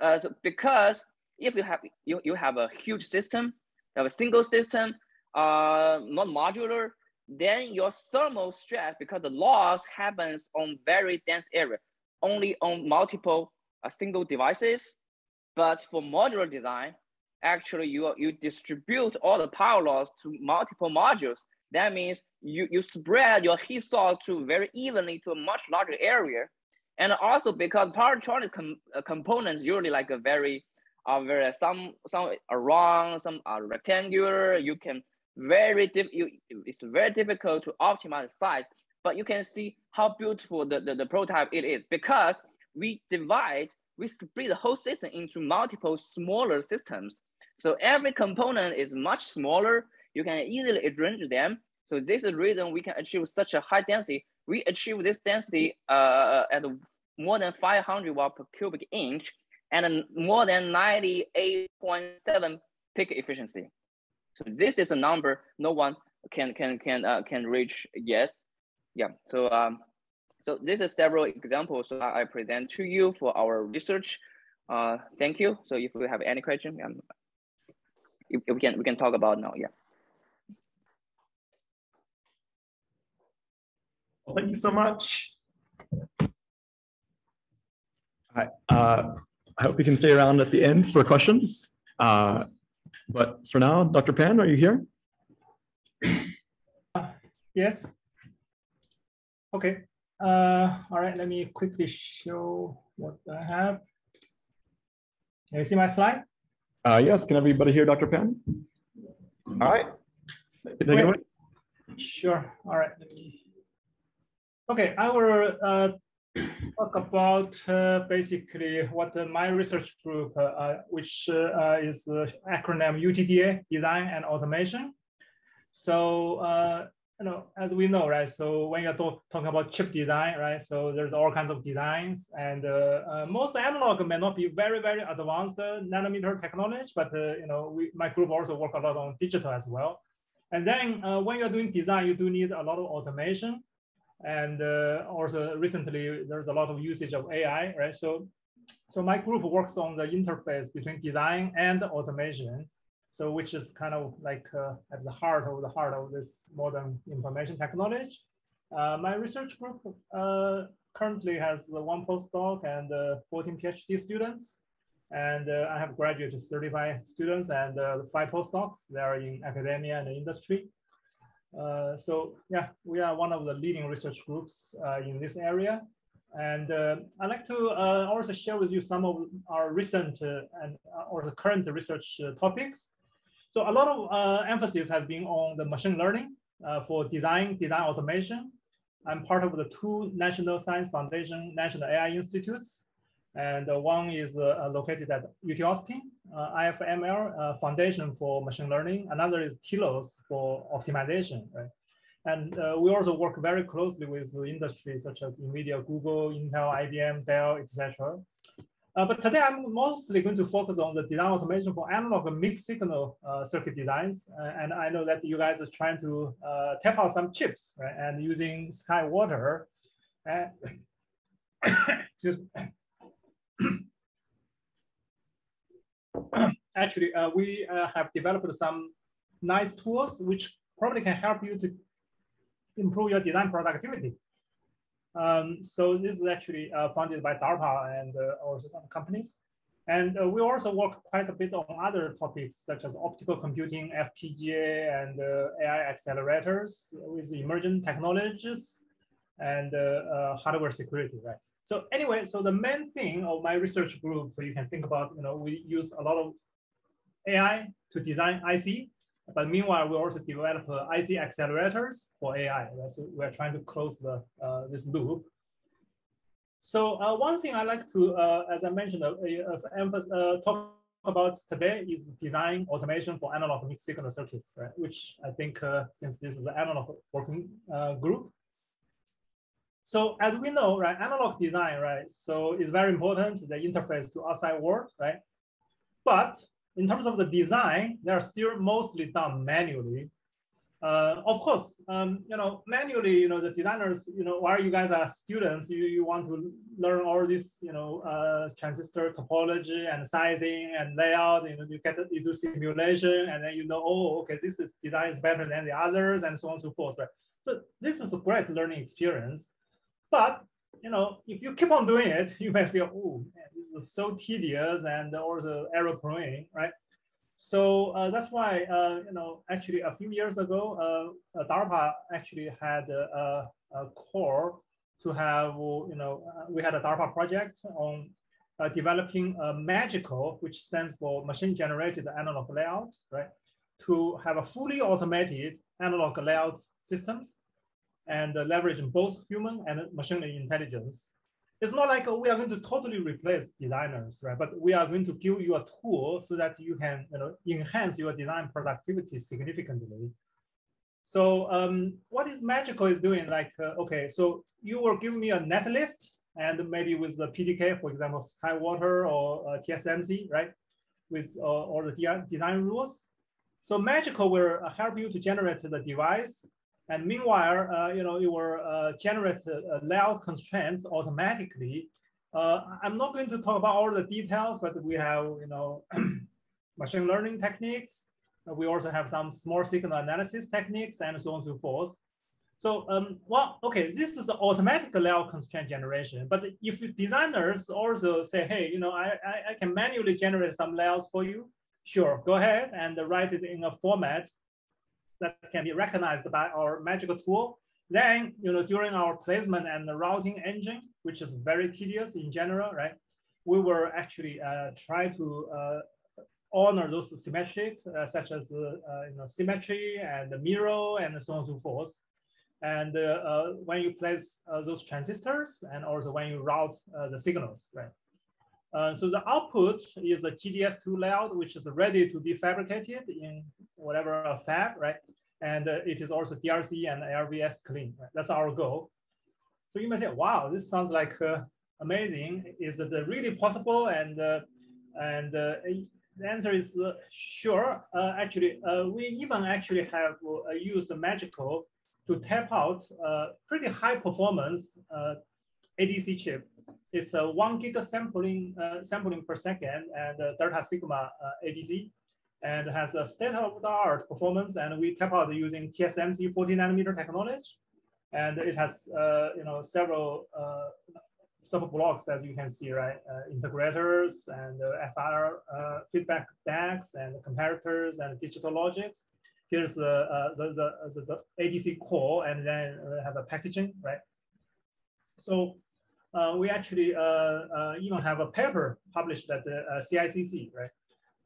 Uh, so because if you have you, you have a huge system, you have a single system, uh, not modular, then your thermal stress, because the loss happens on very dense area, only on multiple uh, single devices, but for modular design, actually you, you distribute all the power loss to multiple modules. That means you, you spread your heat source to very evenly to a much larger area. And also because power electronic com uh, components usually like a very, uh, very some some are round, some are rectangular. You can very diff you, it's very difficult to optimize size, but you can see how beautiful the, the, the prototype it is because we divide we split the whole system into multiple smaller systems. So every component is much smaller. You can easily arrange them. So this is the reason we can achieve such a high density. We achieve this density uh, at more than 500 watt per cubic inch and more than 98.7 peak efficiency. So this is a number no one can can can uh, can reach yet. Yeah. So um, so this is several examples I present to you for our research. Uh, thank you. So if we have any question, um, we can we can talk about now. Yeah. Well, thank you so much. Hi. Uh, I hope you can stay around at the end for questions. Uh, but for now, Dr. Pan, are you here? Yes. Okay. Uh, all right, let me quickly show what I have. Can you see my slide? Uh, yes, can everybody hear Dr. Pan? All right. Take it away. Sure. All right. Let me... Okay, I will uh, talk about uh, basically what uh, my research group, uh, uh, which uh, is acronym UTDA, Design and Automation. So you know, as we know, right? So when you're talk, talking about chip design, right? So there's all kinds of designs, and uh, uh, most analog may not be very, very advanced uh, nanometer technology, but uh, you know, we my group also work a lot on digital as well. And then uh, when you're doing design, you do need a lot of automation. And uh, also recently, there's a lot of usage of AI, right? So, so my group works on the interface between design and automation. So which is kind of like uh, at the heart of the heart of this modern information technology. Uh, my research group currently has one postdoc and uh, 14 PhD students. And uh, I have graduate certified students and uh, five postdocs. They are in academia and industry. Uh, so yeah, we are one of the leading research groups uh, in this area. And uh, I'd like to uh, also share with you some of our recent and or the current research topics. So a lot of emphasis has been on the machine learning for design, design automation. I'm part of the two National Science Foundation National AI Institutes and one is uh, located at UT Austin, uh, IFML uh, Foundation for Machine Learning. Another is TILOS for optimization. Right? And we also work very closely with the industries such as NVIDIA, Google, Intel, IBM, Dell, etc. Uh, but today I'm mostly going to focus on the design automation for analog mixed signal uh, circuit designs. Uh, and I know that you guys are trying to tap out some chips right? and using SkyWater. excuse me. actually, uh, we uh, have developed some nice tools which probably can help you to improve your design productivity. Um, so this is actually uh, funded by DARPA and uh, also some companies. And uh, we also work quite a bit on other topics such as optical computing, FPGA, and uh, AI accelerators with emerging technologies and hardware security, right? So anyway, so the main thing of my research group, you can think about, you know, we use a lot of AI to design IC, but meanwhile, we also develop uh, IC accelerators for AI. Right? So we're trying to close the uh, this loop. So uh, one thing I like to, uh, as I mentioned, uh, uh, talk about today is design automation for analog mixed signal circuits, right? Which I think since this is an analog working group, so as we know, right, analog design, right, so it's very important, the interface to outside world, right? But in terms of the design, they are still mostly done manually. Uh, of course, um, you know, manually, you know, the designers, you know, while you guys are students, you, you want to learn all this, you know, uh, transistor topology and sizing and layout, you know, you get, you do simulation and then you know, oh, okay, this is design is better than the others and so on and so forth, right? So this is a great learning experience. But you know, if you keep on doing it, you may feel, oh, this is so tedious and also error prone, right? So uh, that's why, uh, you know, actually a few years ago, uh, DARPA actually had a, a, core to have, you know, uh, we had a DARPA project on uh, developing a magical, which stands for machine generated analog layout, right? To have a fully automated analog layout systems and uh, leveraging both human and machine intelligence. It's not like oh, we are going to totally replace designers, right? But we are going to give you a tool so that you can you know, enhance your design productivity significantly. So um, what is Magical is doing like, uh, okay, so you will give me a net list and maybe with the PDK, for example, SkyWater or uh, TSMC, right? With uh, all the design rules. So Magical will help you to generate the device and meanwhile, uh, you know, it will uh, generate uh, layout constraints automatically. Uh, I'm not going to talk about all the details, but we have, you know, machine learning techniques. Uh, we also have some small signal analysis techniques and so on and so forth. So, um, well, okay, this is automatic layout constraint generation. But if designers also say, hey, you know, I, I, I can manually generate some layouts for you, sure, go ahead and write it in a format that can be recognized by our magical tool. Then, you know, during our placement and the routing engine, which is very tedious in general, right? We will actually uh, try to uh, honor those symmetric, uh, such as uh, you know, symmetry and the mirror and so on and so forth. And uh, uh, when you place those transistors and also when you route the signals, right? Uh, so the output is a GDS2 layout, which is ready to be fabricated in whatever fab, right? And uh, it is also DRC and LVS clean. Right? That's our goal. So you may say, wow, this sounds like uh, amazing. Is it really possible? And uh, and uh, the answer is uh, sure. Uh, actually, uh, we even actually have uh, used Magical to tap out uh, pretty high performance uh, ADC chip. It's a one gig sampling sampling per second and Delta Sigma ADC, and has a state of the art performance. And we tap out using TSMC 40 nanometer technology, and it has you know several sub blocks, as you can see, right? Uh, integrators and uh, FR uh, feedback DACs and comparators and digital logics. Here's the, uh, the, the, the, ADC core and then have a packaging, right? So uh, we actually even have a paper published at the CICC, right?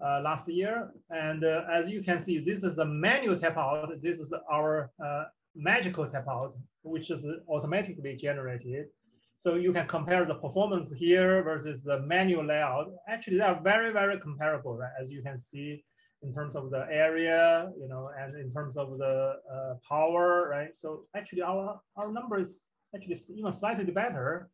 Uh, last year. And uh, as you can see, this is a manual tap out. This is our uh, magical tap out, which is automatically generated. So you can compare the performance here versus the manual layout. Actually, they are very, very comparable, right? As you can see in terms of the area, you know, and in terms of the uh, power, right? So actually our, our number is actually even slightly better.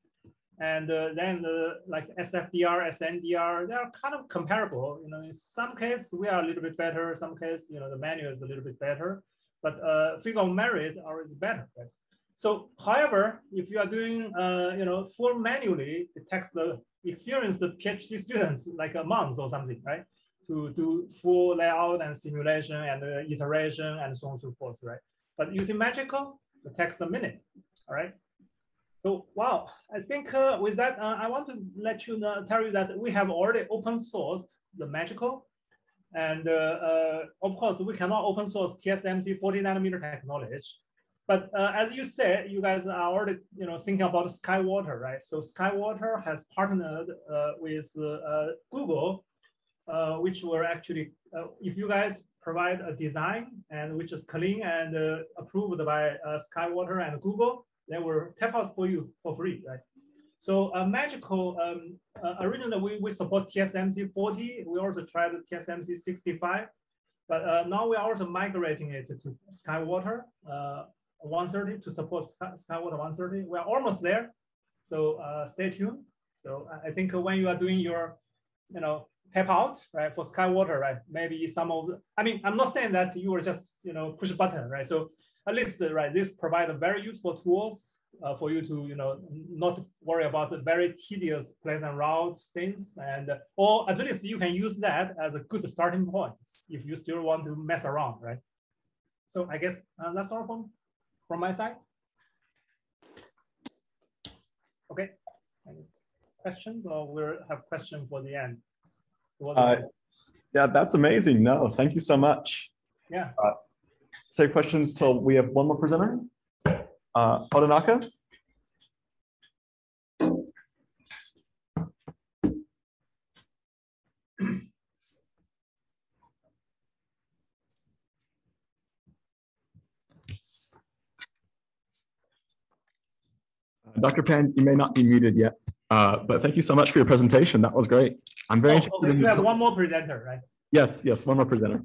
And uh, then the like SFDR, SNDR, they are kind of comparable. You know, in some case we are a little bit better. Some case, you know, the manual is a little bit better, but uh, figure of merit ours is better. Right? So however, if you are doing, uh, you know, full manually, it takes the experienced PhD students like a month or something, right? To do full layout and simulation and uh, iteration and so on and so forth, right? But using Magical, it takes a minute, all right? So, wow, I think uh, with that, uh, I want to let you know, tell you that we have already open sourced the Magical. And uh, uh, of course, we cannot open source TSMC 40 nanometer technology. But uh, as you said, you guys are already you know thinking about Skywater, right? So Skywater has partnered uh, with uh, Google, uh, which were actually, uh, if you guys provide a design and which is clean and uh, approved by Skywater and Google, they will tap out for you for free, right? So uh, Magical, um, originally we, we support TSMC 40. We also tried TSMC 65, but now we're also migrating it to Skywater. 130 to support Skywater 130. We're almost there. So uh, stay tuned. So I think when you are doing your, you know, tap out, right, for Skywater, right, maybe some of, the, I mean, I'm not saying that you will just, you know, push a button, right? So at least, right, this provide very useful tools uh, for you to, you know, not worry about the very tedious place and route things. And, or at least you can use that as a good starting point if you still want to mess around, right? So I guess uh, that's all from from my side? Okay. Any questions or we'll have question for the end? Uh, yeah, that's amazing. No, thank you so much. Yeah. Uh, save questions till we have one more presenter. Uh, Odinaka? Dr. Pan, you may not be muted yet, uh, but thank you so much for your presentation. That was great. I'm very oh, interested okay. in You have one more presenter, right? Yes, yes, one more presenter.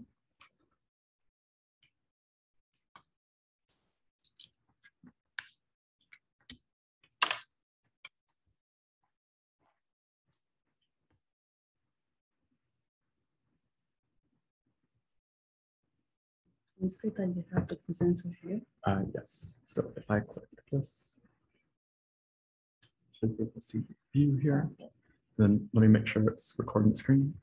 You say that you have the presenter here? Uh, yes. So if I click this, should be able to see view here. Then let me make sure it's recording the screen.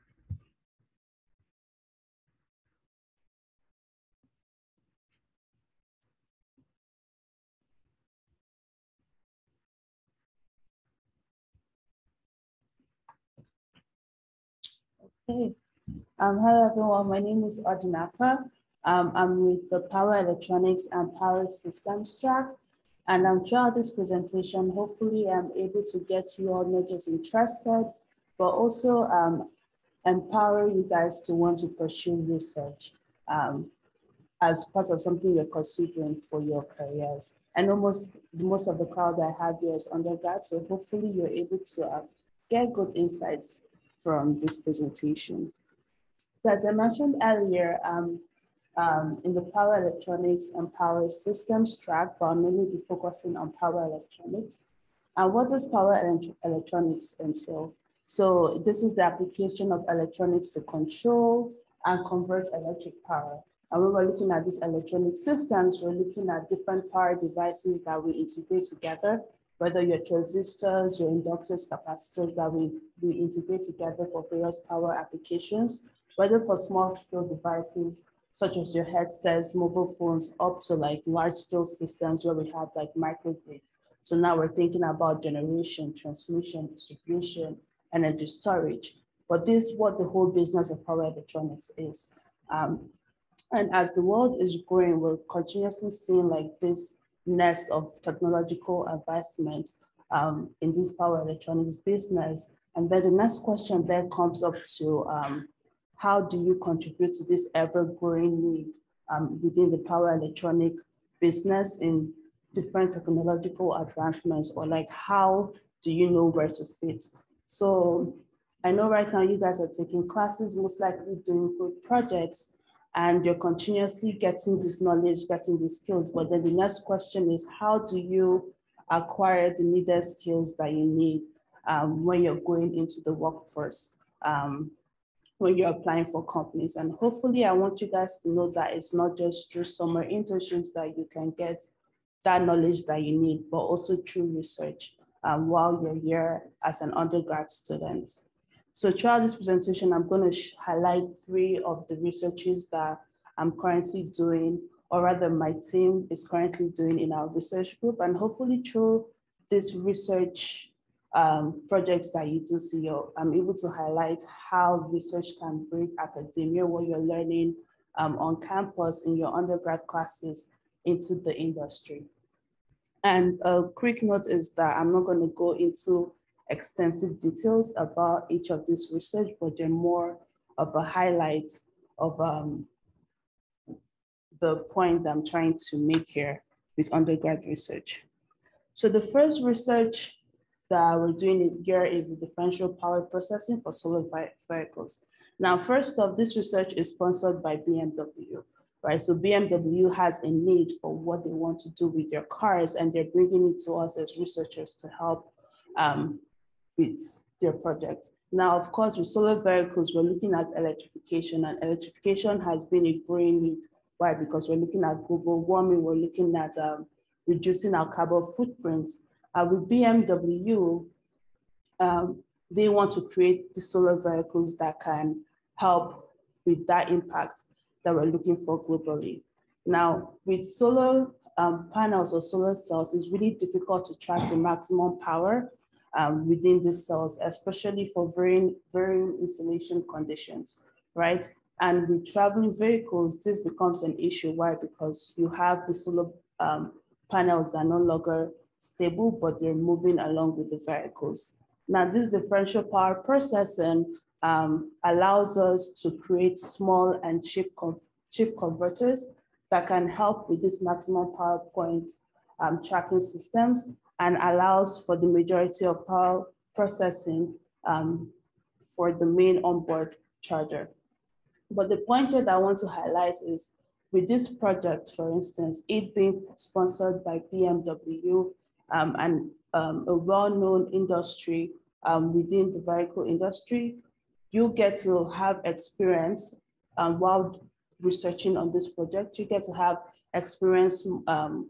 Okay. Um, hello, everyone. My name is Odinaka. Um, I'm with the Power Electronics and Power Systems track. And I'm throughout this presentation, hopefully I'm able to get you all not just interested, but also um, empower you guys to want to pursue research um, as part of something you're considering for your careers. And almost most of the crowd I have here is undergrad, so hopefully you're able to uh, get good insights from this presentation. So as I mentioned earlier, um, um, in the power electronics and power systems track, but I'll mainly be focusing on power electronics. And what does power electronics entail? So this is the application of electronics to control and convert electric power. And when we're looking at these electronic systems, we're looking at different power devices that we integrate together, whether your transistors, your inductors, capacitors that we, we integrate together for various power applications, whether for small scale devices such as your headsets, mobile phones, up to like large scale systems where we have like microgrids. So now we're thinking about generation, transmission, distribution, energy storage. But this is what the whole business of power electronics is. Um, and as the world is growing, we're continuously seeing like this nest of technological advancement um, in this power electronics business. And then the next question then comes up to um, how do you contribute to this ever-growing need um, within the power electronic business in different technological advancements or like how do you know where to fit? So I know right now you guys are taking classes, most likely doing good projects, and you're continuously getting this knowledge, getting these skills. But then the next question is how do you acquire the needed skills that you need um, when you're going into the workforce, um, when you're applying for companies. And hopefully I want you guys to know that it's not just through summer internships that you can get that knowledge that you need, but also through research um, while you're here as an undergrad student. So throughout this presentation, I'm going to highlight three of the researches that I'm currently doing, or rather my team is currently doing in our research group. And hopefully through this research um, projects that you do see, I'm able to highlight how research can bring academia, what you're learning um, on campus in your undergrad classes into the industry. And a quick note is that I'm not going to go into extensive details about each of these research, but they're more of a highlight of um, the point that I'm trying to make here with undergrad research. So the first research that we're doing here is the differential power processing for solar vehicles. Now, first off, this research is sponsored by BMW right? So BMW has a need for what they want to do with their cars, and they're bringing it to us as researchers to help um, with their project. Now, of course, with solar vehicles, we're looking at electrification, and electrification has been a growing need. Why? Because we're looking at global warming, we're looking at um, reducing our carbon footprints. Uh, with BMW, um, they want to create the solar vehicles that can help with that impact that we're looking for globally. Now, with solar um, panels or solar cells, it's really difficult to track the maximum power um, within these cells, especially for varying, varying insolation conditions, right? And with traveling vehicles, this becomes an issue. Why? Because you have the solar um, panels that no longer stable, but they're moving along with the vehicles. Now, this differential power processing um, allows us to create small and cheap, cheap converters that can help with this maximum power point um, tracking systems and allows for the majority of power processing um, for the main onboard charger. But the point that I want to highlight is with this project, for instance, it being sponsored by BMW um, and um, a well-known industry um, within the vehicle industry, you get to have experience um, while researching on this project. You get to have experience um,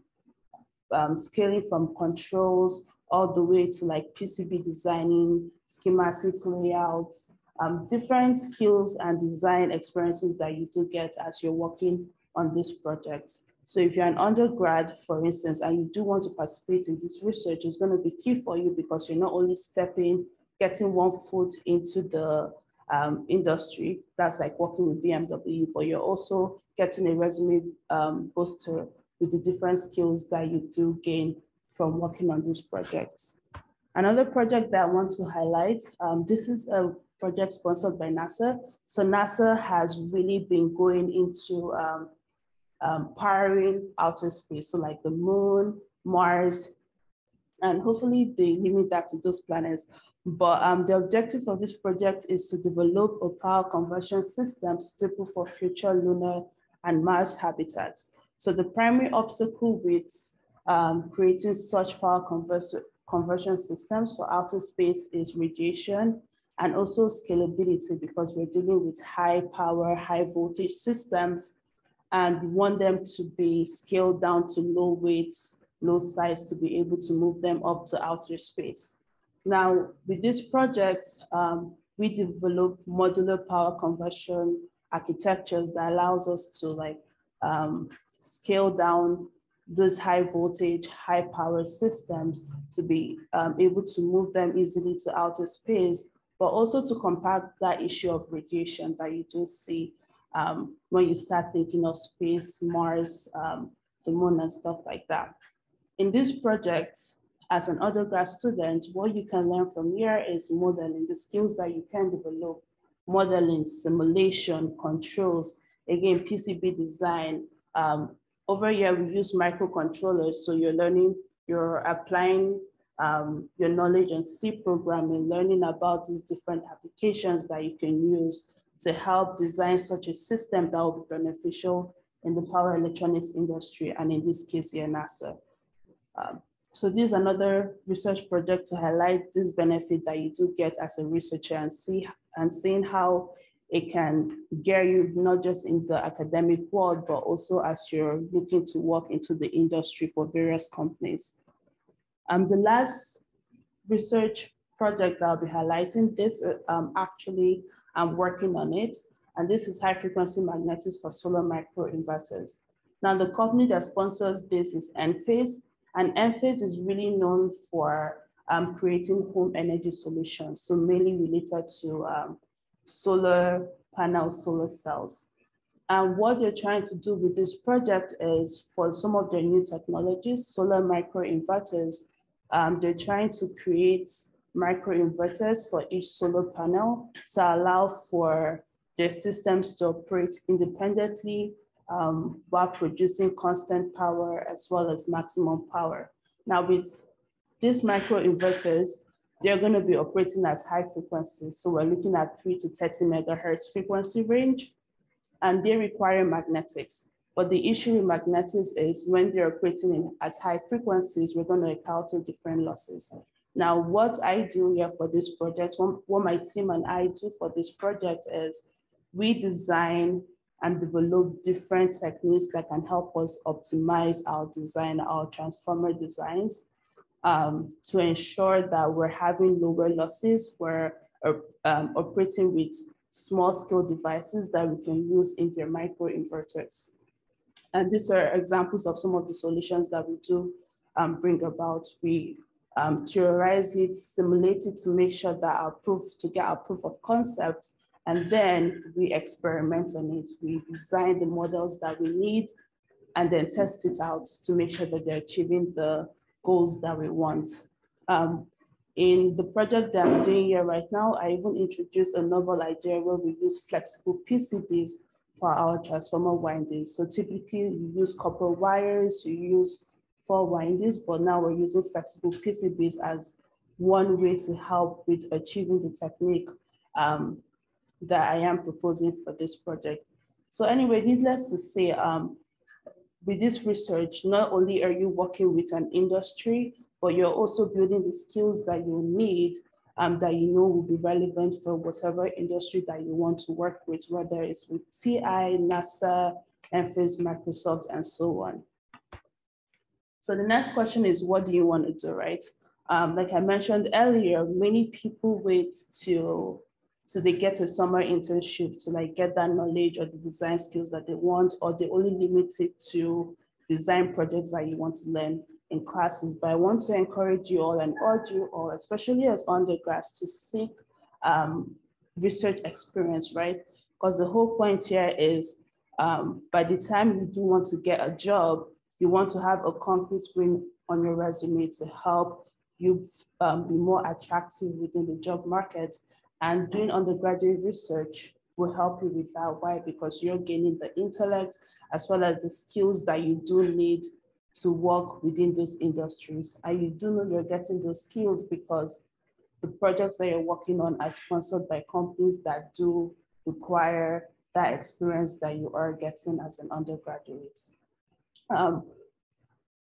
um, scaling from controls all the way to like PCB designing, schematic layouts, um, different skills and design experiences that you do get as you're working on this project. So if you're an undergrad, for instance, and you do want to participate in this research, it's going to be key for you because you're not only stepping, getting one foot into the um, industry, that's like working with BMW, but you're also getting a resume um, booster with the different skills that you do gain from working on these projects. Another project that I want to highlight, um, this is a project sponsored by NASA. So NASA has really been going into um, um, powering outer space, so like the moon, Mars, and hopefully they limit that to those planets. But um, the objectives of this project is to develop a power conversion system suitable for future lunar and Mars habitats. So the primary obstacle with um, creating such power conversion systems for outer space is radiation and also scalability because we're dealing with high power, high voltage systems and we want them to be scaled down to low weight, low size to be able to move them up to outer space. Now, with this project, um, we develop modular power conversion architectures that allows us to like um, scale down those high voltage, high power systems to be um, able to move them easily to outer space, but also to combat that issue of radiation that you do see um, when you start thinking of space, Mars, um, the moon and stuff like that. In this project, as an undergrad student, what you can learn from here is modeling, the skills that you can develop, modeling, simulation, controls, again, PCB design. Um, over here, we use microcontrollers. So you're learning, you're applying um, your knowledge on C programming, learning about these different applications that you can use to help design such a system that will be beneficial in the power electronics industry, and in this case here, NASA. Um, so this is another research project to highlight this benefit that you do get as a researcher and see and seeing how it can gear you not just in the academic world, but also as you're looking to work into the industry for various companies. Um, the last research project that I'll be highlighting, this uh, um, actually I'm working on it. And this is high frequency magnetics for solar microinverters. Now the company that sponsors this is Enphase, and Enphase is really known for um, creating home energy solutions, so mainly related to um, solar panels, solar cells. And what they're trying to do with this project is for some of their new technologies, solar microinverters, um, they're trying to create microinverters for each solar panel to allow for their systems to operate independently um, while producing constant power as well as maximum power. Now with these microinverters, they're going to be operating at high frequencies. So we're looking at 3 to 30 megahertz frequency range, and they require magnetics. But the issue with magnetics is when they're operating in, at high frequencies, we're going to encounter different losses. Now, what I do here for this project, what my team and I do for this project is we design and develop different techniques that can help us optimize our design, our transformer designs um, to ensure that we're having lower losses, we're uh, um, operating with small scale devices that we can use in their microinverters. And these are examples of some of the solutions that we do um, bring about. We um, theorize it, simulate it to make sure that our proof, to get our proof of concept, and then we experiment on it. We design the models that we need and then test it out to make sure that they're achieving the goals that we want. Um, in the project that I'm doing here right now, I even introduced a novel idea where we use flexible PCBs for our transformer windings. So typically you use copper wires, you use four windings, but now we're using flexible PCBs as one way to help with achieving the technique um, that I am proposing for this project. So anyway, needless to say, um, with this research, not only are you working with an industry, but you're also building the skills that you need um, that you know will be relevant for whatever industry that you want to work with, whether it's with TI, NASA, Enphase, Microsoft, and so on. So the next question is, what do you want to do, right? Um, like I mentioned earlier, many people wait till so they get a summer internship to like get that knowledge or the design skills that they want, or they only limit it to design projects that you want to learn in classes. But I want to encourage you all and urge you all, especially as undergrads, to seek um, research experience, right? Because the whole point here is um, by the time you do want to get a job, you want to have a concrete win on your resume to help you um, be more attractive within the job market. And doing undergraduate research will help you with that. Why? Because you're gaining the intellect as well as the skills that you do need to work within those industries. And you do know you're getting those skills because the projects that you're working on are sponsored by companies that do require that experience that you are getting as an undergraduate. Um,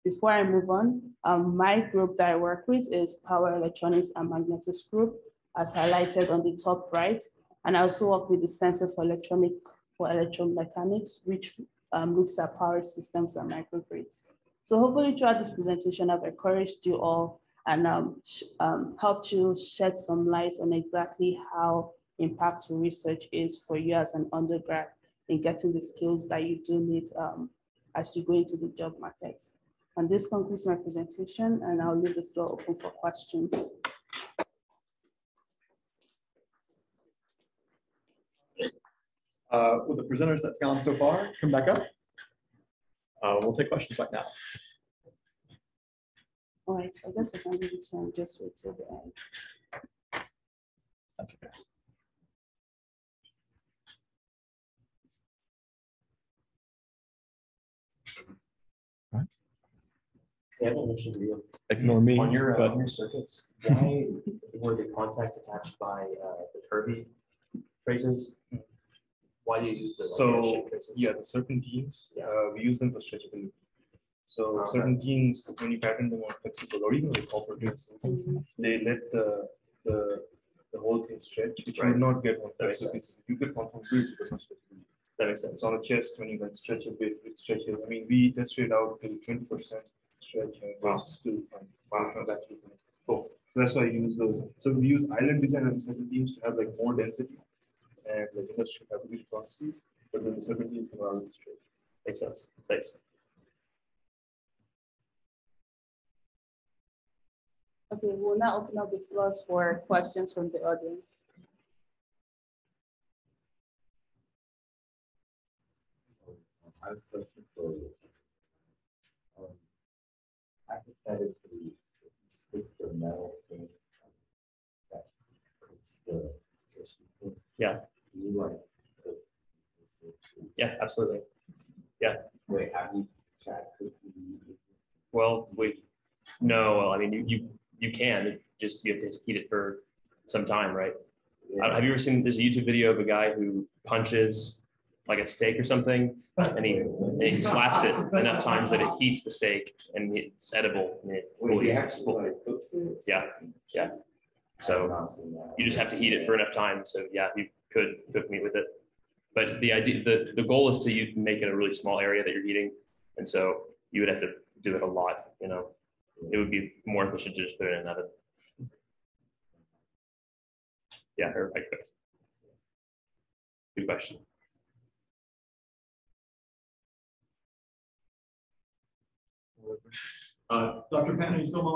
before I move on, um, my group that I work with is Power Electronics and Magnetics Group. as highlighted on the top right. And I also work with the Center for Electronic for Electromechanics, which um, looks at power systems and microgrids. So hopefully throughout this presentation, I've encouraged you all and um, um, helped you shed some light on exactly how impactful research is for you as an undergrad in getting the skills that you do need um, as you go into the job market. And this concludes my presentation and I'll leave the floor open for questions. Uh, with the presenters that's gone so far, come back up. Uh, we'll take questions right now. All right, I guess I can leave it and just wait till the end. That's okay. Yeah, I have a question for you. Ignore me, On your, uh, but on your circuits, why were the contacts attached by uh, the Kirby traces? Why do you use the? like, So, shape traces? Yeah, the serpentines, Yeah. uh, we use them for stretchability. So Okay. serpentines, when you pattern them on flexible or even like copper tubes, they let the, the, the whole thing stretch, which you Right. would not get on That makes flexible pieces. You could conform grid, but not stretchability. That makes It's sense. on a chest, when you can stretch a bit, it stretches. I mean, we tested out till twenty percent stretch and it was still. Wow, that's actually fine. Cool. So that's why I use those. So we use island design and serpentines to have like more density and like industrial fabrication processes, but then the serpentines can already stretch. Makes sense. Thanks. Okay, we'll now open up the floors for questions from the audience. I have a question for you. Hypothetically, stick the metal thing that the tissue. Yeah. You like. put this into- Yeah, absolutely. Wait, have you tried cooking? Well, we, no, well, I mean, you, you, you can, just you have to heat it for some time, right? I don't- uh, Have you ever seen, there's a YouTube video of a guy who punches like a steak or something, and he, and he slaps it enough times that it heats the steak and it's edible. and it fully- cooks it? Yeah, yeah. So not seen that. you just have to heat it for enough time. So yeah, you could cook meat with it. But the idea, the, the goal is to you make it a really small area that you're heating. And so you would have to do it a lot, you know, it would be more efficient to just put it in an oven. Yeah, or I could. Good question. Uh, Dr. Pan, are you still on the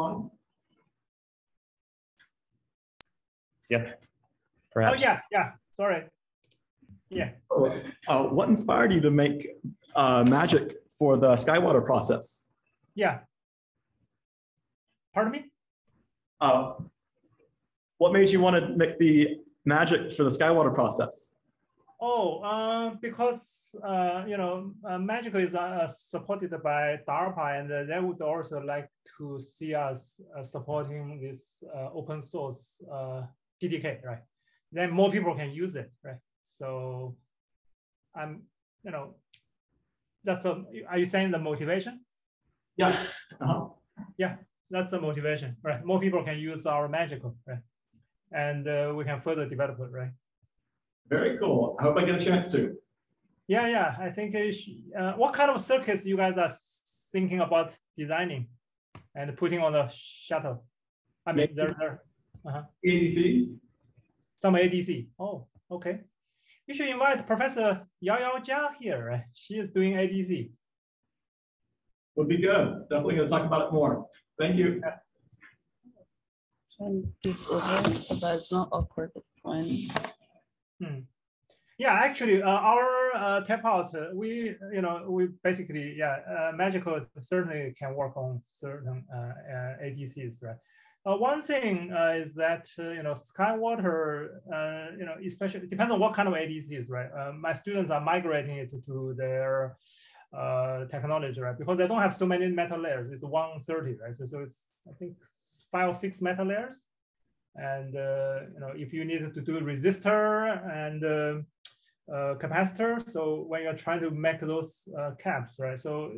line? Oh, Perhaps. yeah, yeah, sorry. Yeah, Uh, what inspired you to make uh, magic for the Skywater process? yeah. Pardon me? Uh, what made you want to make the magic for the Skywater process? Oh, uh, because uh, you know, uh, Magic is uh, supported by DARPA, and uh, they would also like to see us uh, supporting this uh, open source uh, PDK, right? Then more people can use it, right? So, I'm, you know, that's a. Are you saying the motivation? Yeah. Uh-huh. That's the motivation, right? More people can use our Magical, right? And uh, we can further develop it, right? Very cool. I hope I get a chance to. Yeah, yeah. I think uh, what kind of circuits you guys are thinking about designing and putting on the shuttle? I mean, Maybe- there there ADCs? some ADC. Oh, okay. You should invite Professor Yao Yao Jia here. She is doing ADC. Would be good. Definitely going to talk about it more. Thank you. Turn this over so that it's not awkward when. Yeah, actually, uh, our uh, tap out, uh, we, you know, we basically, yeah, uh, Magical certainly can work on certain uh, uh, ADCs, right? One thing is that, you know, Skywater, you know, especially, depends on what kind of ADCs, right? My students are migrating it to their technology, right? Because they don't have so many metal layers. It's 130, right? So, so it's, I think, five or six metal layers. And, uh, you know, if you needed to do resistor and uh, uh, capacitor. So when you're trying to make those caps, right? So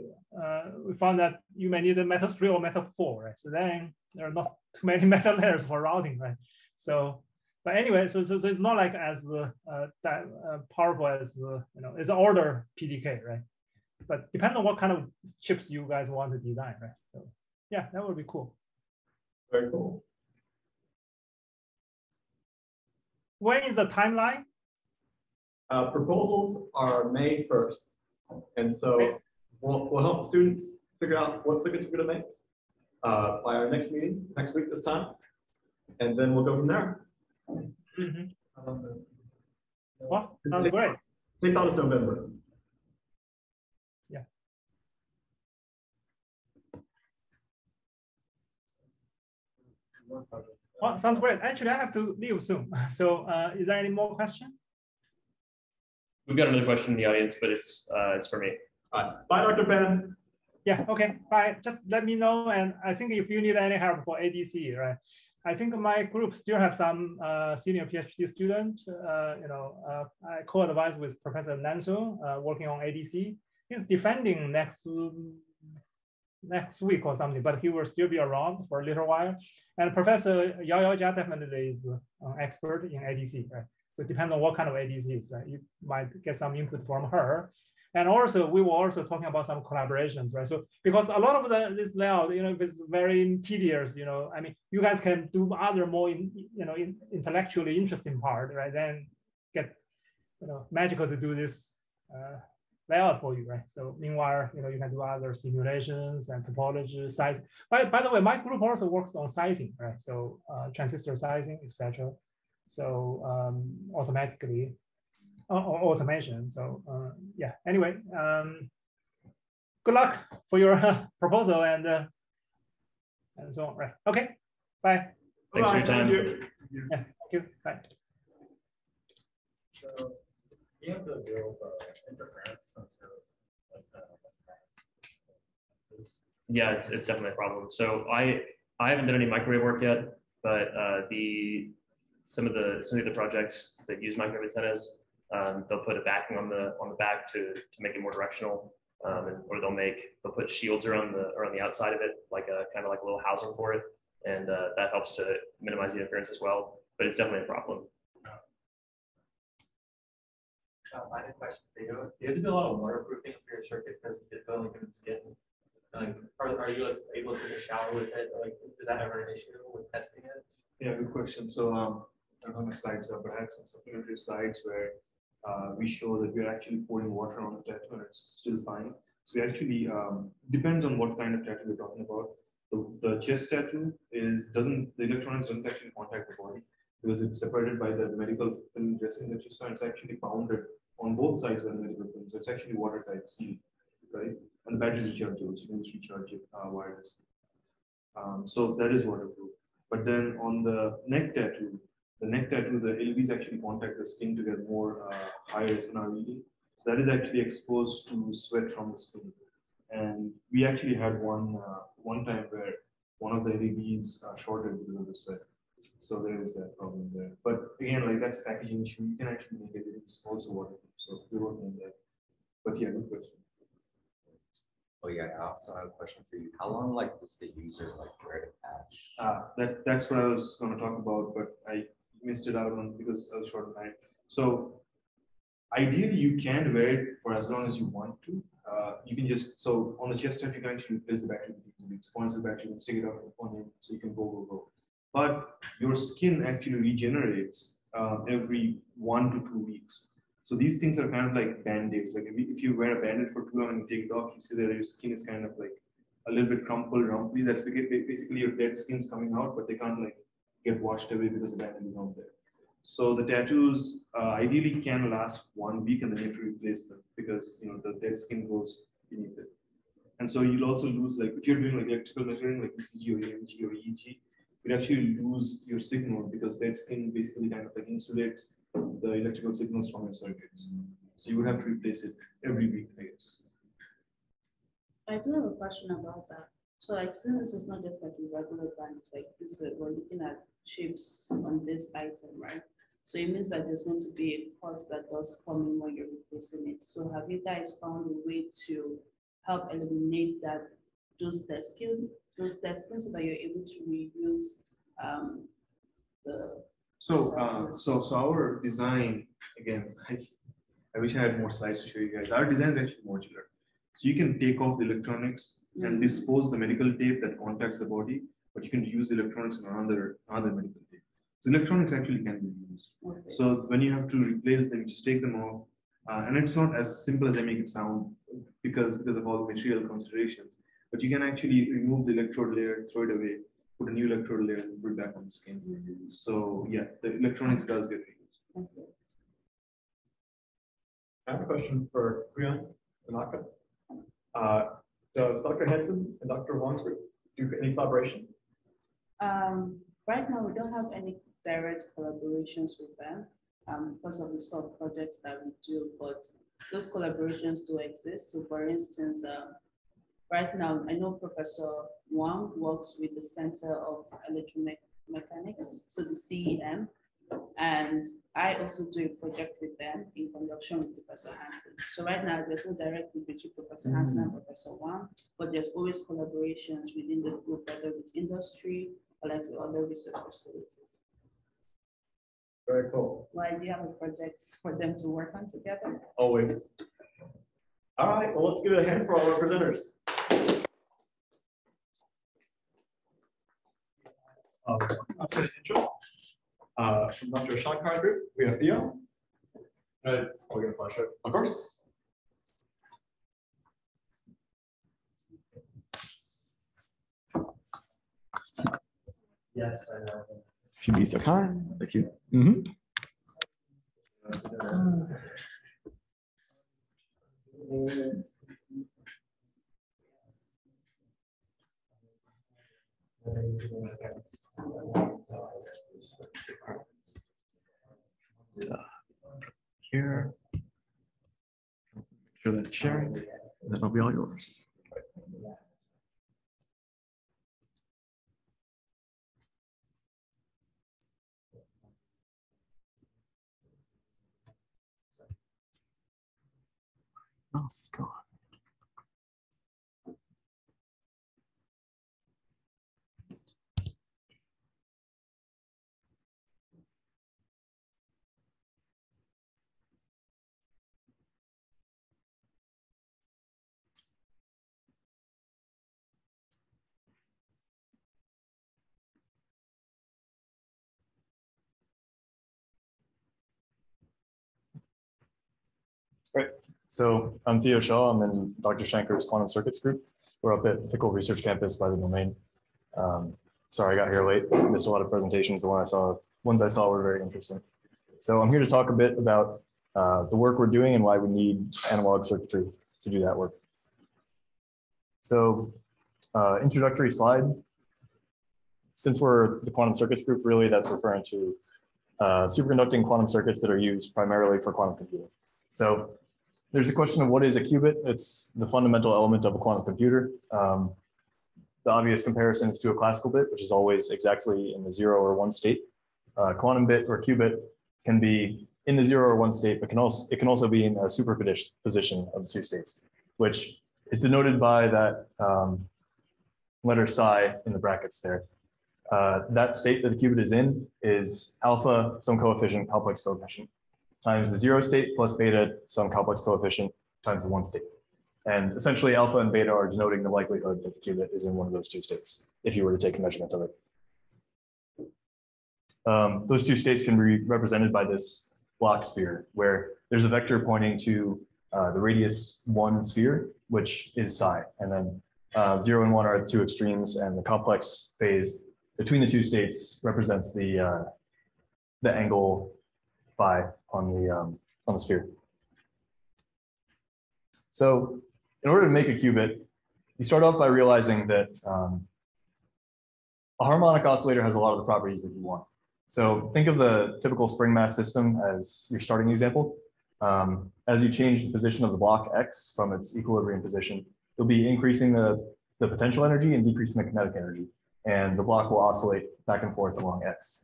we found that you may need a metal three or metal four, right? So then there are not too many metal layers for routing, right? So but anyway, so, so, so it's not like as uh, that uh, powerful as uh, you know, it's an older PDK, right? But depends on what kind of chips you guys want to design, right? So yeah, that would be cool. Very cool. When is the timeline? Uh, proposals are May 1st. And so Okay. we'll, we'll help students figure out what circuits we're gonna make uh, by our next meeting, next week this time. And then we'll go from there. Mhm. Um, Well, sounds great. They thought it was November. Well, sounds great. Actually, I have to leave soon. So uh, is there any more question? We've got another question in the audience, but it's uh, it's for me. All right. Bye, Dr. Ben. Yeah, okay, bye. Just let me know. And I think if you need any help for ADC, right? I think my group still have some uh, senior PhD student, uh, you know, uh, I co-advise with Professor Nan Sun, uh, working on ADC. He's defending next next week or something, but he will still be around for a little while. And Professor Yao Yao Jia definitely is an expert in ADC, right? So it depends on what kind of ADCs, right? You might get some input from her. And also, we were also talking about some collaborations, right? So because a lot of the, this layout, you know, is very tedious, you know, I mean, you guys can do other more, in, you know, in, intellectually interesting part, right? Then get, you know, magical to do this uh, layout for you, right? So meanwhile, you know, you can do other simulations and topology size. By, by the way, my group also works on sizing, right? So uh, transistor sizing, etc. So um, automatically, or, or automation. So uh, yeah. Anyway, um, good luck for your proposal and uh, and so on. Right. Okay. Bye. Thanks for your time. thank you. Yeah. Thank you. Bye. So uh. Yeah, it's, it's definitely a problem. So I I haven't done any microwave work yet, but uh, the some of the some of the projects that use microwave antennas, um, they'll put a backing on the on the back to to make it more directional, um, and, or they'll make they'll put shields around the around the outside of it, like a kind of like a little housing for it, and uh, that helps to minimize the interference as well. But it's definitely a problem. I had a question. Do you, have to do a lot of waterproofing for your circuit because you feel like it's skin? Like, are, are you like able to take a shower with it? Like, is that ever an issue with testing it? Yeah, good question. So, um, I don't have my slides up, but I had some supplementary slides where uh, we show that we're actually pouring water on the tattoo and it's still fine. So we actually, um, depends on what kind of tattoo we're talking about. The, the chest tattoo is, doesn't, the electronics doesn't actually contact the body because it's separated by the medical film dressing that you saw. It's actually bounded on both sides of the film. So it's actually watertight sealed, right? And the battery is rechargeable, so you can just recharge it uh, wirelessly. Um, so that is waterproof. But then on the neck tattoo, the neck tattoo, the LEDs actually contact the skin to get more uh, higher SNR reading. So that is actually exposed to sweat from the skin. And we actually had one uh, one time where one of the LEDs uh, shorted because of the sweat. So there is that problem there. But again, like that's a packaging issue. You can actually make LEDs also waterproof. So we're working on that. But yeah, good question. Oh yeah, I also have a question for you. How long like does the user like wear the patch? Uh, that that's what I was going to talk about, but I missed it out on because I was short on time. So ideally, you can wear it for as long as you want to. Uh, you can just so on the chest strap you can actually replace the battery easily. It's points the battery, you can stick it up on it, so you can go go go. But your skin actually regenerates uh, every one to two weeks. So these things are kind of like band-aids. Like if you, wear a band-aid for too long and you take it off, you see that your skin is kind of like a little bit crumpled, rumply. That's because basically your dead skin's coming out, but they can't like get washed away because the band-aid is not there. So the tattoos uh, ideally can last one week and then you have to replace them because you know the dead skin goes beneath it. And so you'll also lose like if you're doing like electrical measuring like ECG or EMG or EEG, you actually lose your signal because dead skin basically kind of like insulates the electrical signals from your circuits. So you would have to replace it every week, I guess. I do have a question about that. So like, since this is not just like a regular band, like this, we're looking at shapes on this item, right? So it means that there's going to be a cost that does come in when you're replacing it. So have you guys found a way to help eliminate that, those dead skin, those skin so that you're able to reuse um, the So, uh, so, so our design, again, I, I wish I had more slides to show you guys. Our design is actually modular. So you can take off the electronics and dispose the medical tape that contacts the body, but you can use electronics on another, another medical tape. So electronics actually can be used. Okay. So when you have to replace them, you just take them off. Uh, and it's not as simple as I make it sound because, because of all the material considerations. But you can actually remove the electrode layer, throw it away, put a new electrode layer and put it back on the skin. So yeah, the electronics does get reused. Okay. I have a question for Priyan Tanaka. Uh, Does Dr. Hanson and Dr. Wong's group do any collaboration? Um, right now, we don't have any direct collaborations with them, um, because of the sort of projects that we do, but those collaborations do exist. So for instance, uh, right now, I know Professor Wang works with the Center of Electromechanics, so the CEM. And I also do a project with them in conjunction with Professor Hanson. So right now, there's no direct link between Professor Hanson and mm. Professor Wang, but there's always collaborations within the group, whether with industry or like with other research facilities. Very cool, Why do you have a project for them to work on together? always. All right, well, let's give it a hand for all our presenters. Uh, the intro, uh, From Dr. Shankar Group, we have Theo. Uh, We're gonna flash it, of course. Yes, I know. If you'd be so kind, thank you. Mhm. Here. Make sure that's sharing, and that'll be all yours. Mouse is gone. So I'm Theo Shaw. I'm in Dr. Shankar's quantum circuits group. We're up at Pickle Research Campus by the domain. Um, sorry, I got here late. Missed a lot of presentations. The one I saw, ones I saw were very interesting. So I'm here to talk a bit about uh, the work we're doing and why we need analog circuitry to do that work. So uh, introductory slide. Since we're the quantum circuits group, really that's referring to uh, superconducting quantum circuits that are used primarily for quantum computing. So there's a question of what is a qubit? It's the fundamental element of a quantum computer. Um, the obvious comparison is to a classical bit, which is always exactly in the zero or one state. Uh, quantum bit or qubit can be in the zero or one state, but can also it can also be in a superposition of the two states, which is denoted by that um, letter psi in the brackets there. Uh, that state that the qubit is in is alpha, some coefficient, complex coefficient times the zero state plus beta, some complex coefficient times the one state. And essentially alpha and beta are denoting the likelihood that the qubit is in one of those two states, if you were to take a measurement of it. Um, those two states can be represented by this Bloch sphere, where there's a vector pointing to uh, the radius one sphere, which is psi. And then uh, zero and one are the two extremes, and the complex phase between the two states represents the, uh, the angle phi on the, um, on the sphere. So in order to make a qubit, you start off by realizing that um, a harmonic oscillator has a lot of the properties that you want. So think of the typical spring mass system as your starting example. Um, as you change the position of the block X from its equilibrium position, you'll be increasing the, the potential energy and decreasing the kinetic energy. And the block will oscillate back and forth along X.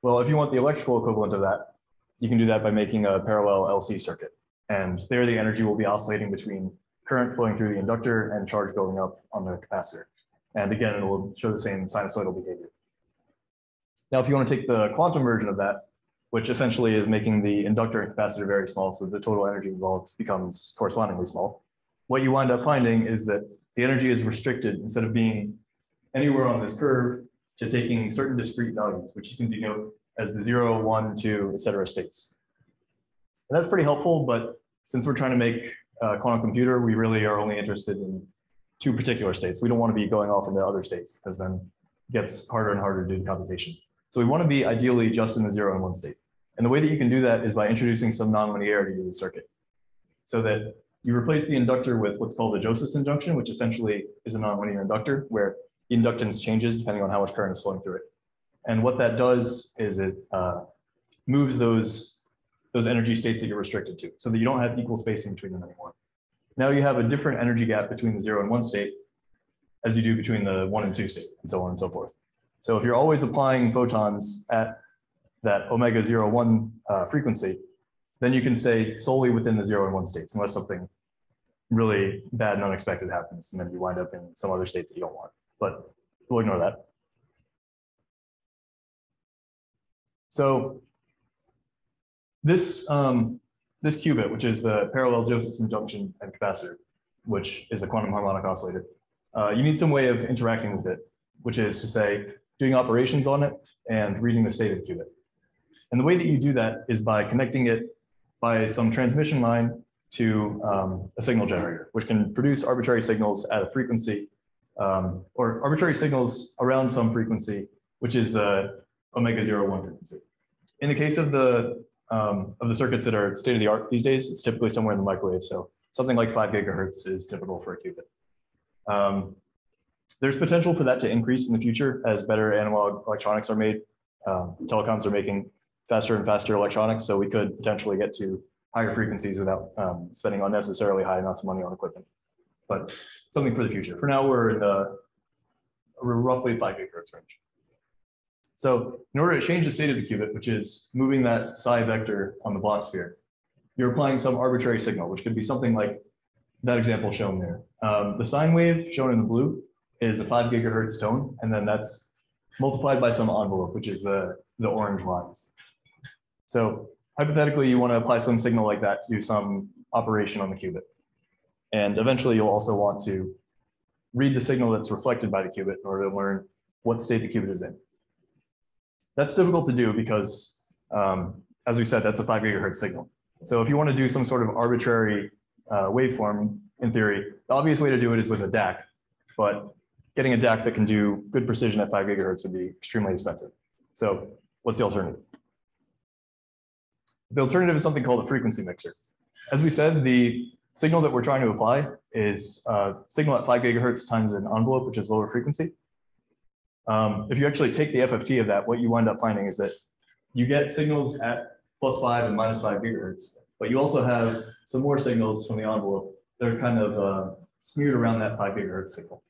Well, if you want the electrical equivalent of that, you can do that by making a parallel LC circuit. And there the energy will be oscillating between current flowing through the inductor and charge building up on the capacitor. And again, it will show the same sinusoidal behavior. Now, if you want to take the quantum version of that, which essentially is making the inductor and capacitor very small, so the total energy involved becomes correspondingly small, what you wind up finding is that the energy is restricted instead of being anywhere on this curve to taking certain discrete values, which you can denote as the zero, one, two, et cetera states. And that's pretty helpful, but since we're trying to make a quantum computer, we really are only interested in two particular states. We don't want to be going off into other states because then it gets harder and harder to do the computation. So we want to be ideally just in the zero and one state. And the way that you can do that is by introducing some nonlinearity to the circuit so that you replace the inductor with what's called a Josephson junction, which essentially is a nonlinear inductor where the inductance changes depending on how much current is flowing through it. And what that does is it uh, moves those, those energy states that you're restricted to so that you don't have equal spacing between them anymore. Now you have a different energy gap between the zero and one state as you do between the one and two state and so on and so forth. So if you're always applying photons at that omega zero one uh, frequency, then you can stay solely within the zero and one states unless something really bad and unexpected happens and then you wind up in some other state that you don't want. But we'll ignore that. So this, um, this qubit, which is the parallel Josephson junction and capacitor, which is a quantum harmonic oscillator, uh, you need some way of interacting with it, which is to say, doing operations on it and reading the state of the qubit. And the way that you do that is by connecting it by some transmission line to um, a signal generator, which can produce arbitrary signals at a frequency um, or arbitrary signals around some frequency, which is the omega zero one frequency. In the case of the um, of the circuits that are state of the art these days, it's typically somewhere in the microwave. So something like five gigahertz is typical for a qubit. Um, there's potential for that to increase in the future as better analog electronics are made. Um, telecoms are making faster and faster electronics, so we could potentially get to higher frequencies without um, spending unnecessarily high amounts of money on equipment. But something for the future. For now, we're in the we're roughly five gigahertz range. So in order to change the state of the qubit, which is moving that psi vector on the Bloch sphere, you're applying some arbitrary signal, which could be something like that example shown there. Um, the sine wave shown in the blue is a five gigahertz tone, and then that's multiplied by some envelope, which is the, the orange lines. So hypothetically, you want to apply some signal like that to do some operation on the qubit. And eventually you'll also want to read the signal that's reflected by the qubit in order to learn what state the qubit is in. That's difficult to do because, um, as we said, that's a five gigahertz signal. So if you want to do some sort of arbitrary uh, waveform, in theory, the obvious way to do it is with a DAC, but getting a DAC that can do good precision at five gigahertz would be extremely expensive. So what's the alternative? The alternative is something called a frequency mixer. As we said, the signal that we're trying to apply is uh, signal at five gigahertz times an envelope, which is lower frequency. Um, if you actually take the FFT of that, what you wind up finding is that you get signals at plus five and minus five gigahertz, but you also have some more signals from the envelope that are kind of uh, smeared around that five gigahertz signal.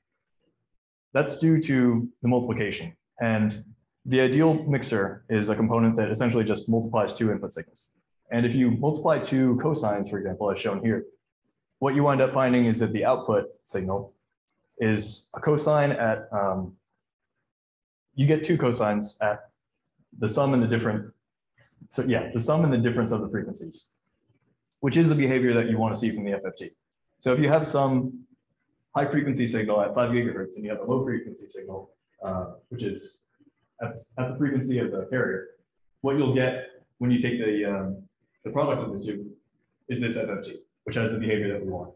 That's due to the multiplication. And the ideal mixer is a component that essentially just multiplies two input signals. And if you multiply two cosines, for example, as shown here, what you wind up finding is that the output signal is a cosine at um, you get two cosines at the sum and the different, so yeah, the sum and the difference of the frequencies, which is the behavior that you want to see from the FFT. So if you have some high frequency signal at five gigahertz and you have a low frequency signal, uh, which is at, at, the frequency of the carrier, what you'll get when you take the, um, the product of the two is this FFT, which has the behavior that we want.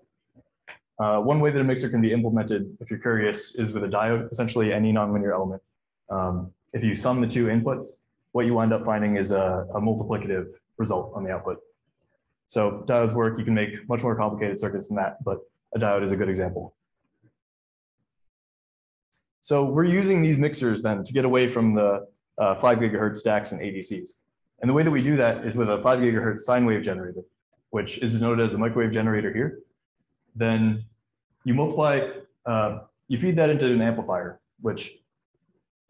Uh, one way that a mixer can be implemented, if you're curious, is with a diode, essentially any nonlinear element. Um, if you sum the two inputs, what you wind up finding is a, a multiplicative result on the output. So diodes work, you can make much more complicated circuits than that, but a diode is a good example. So we're using these mixers then to get away from the uh, five gigahertz DACs and ADCs. And the way that we do that is with a five gigahertz sine wave generator, which is denoted as a microwave generator here. Then you multiply, uh, you feed that into an amplifier, which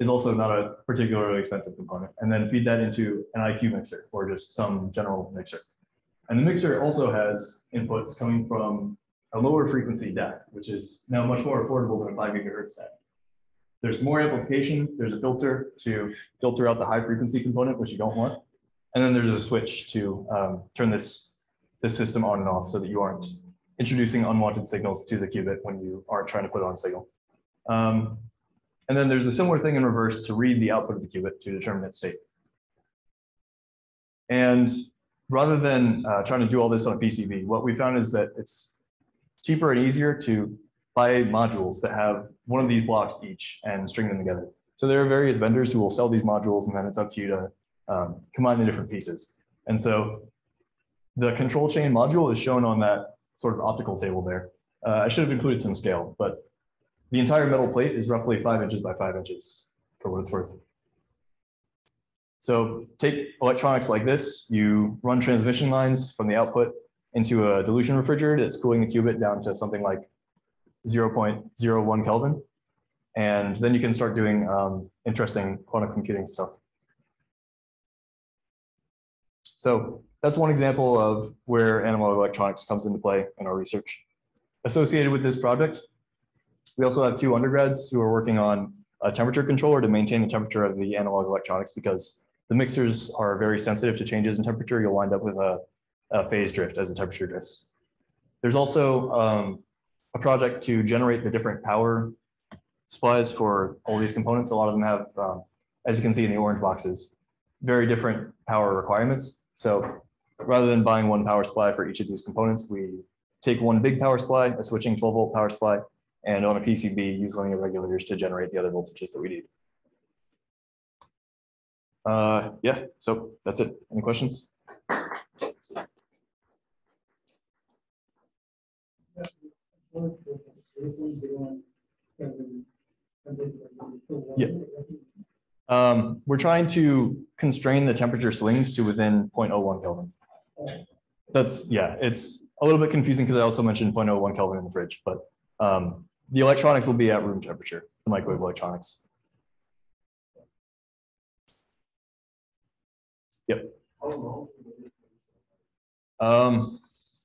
is also not a particularly expensive component, and then feed that into an IQ mixer or just some general mixer. And the mixer also has inputs coming from a lower frequency DAC, which is now much more affordable than a 5 gigahertz DAC. there's more amplification, there's a filter to filter out the high frequency component, which you don't want. And then there's a switch to um, turn this, this system on and off so that you aren't introducing unwanted signals to the qubit when you aren't trying to put on signal. Um, and then there's a similar thing in reverse to read the output of the qubit to determine its state. And rather than uh, trying to do all this on a PCB, what we found is that it's cheaper and easier to buy modules that have one of these blocks each and string them together. So there are various vendors who will sell these modules and then it's up to you to um, combine the different pieces. And so the control chain module is shown on that sort of optical table there. Uh, I should have included some scale, but the entire metal plate is roughly five inches by five inches for what it's worth. So take electronics like this, you run transmission lines from the output into a dilution refrigerator that's cooling the qubit down to something like 0.01 Kelvin. And then you can start doing um, interesting quantum computing stuff. So that's one example of where analog electronics comes into play in our research. Associated with this project, we also have two undergrads who are working on a temperature controller to maintain the temperature of the analog electronics because the mixers are very sensitive to changes in temperature. You'll wind up with a, a phase drift as the temperature drifts. There's also um, a project to generate the different power supplies for all these components. A lot of them have, um, as you can see in the orange boxes, very different power requirements. So rather than buying one power supply for each of these components, we take one big power supply, a switching 12 volt power supply, and on a PCB use linear regulators to generate the other voltages that we need. Uh, yeah, so that's it. Any questions? Yeah. Um, we're trying to constrain the temperature swings to within 0.01 Kelvin. That's, yeah, it's a little bit confusing because I also mentioned 0.01 Kelvin in the fridge, but um, the electronics will be at room temperature, the microwave electronics. Yep. Um,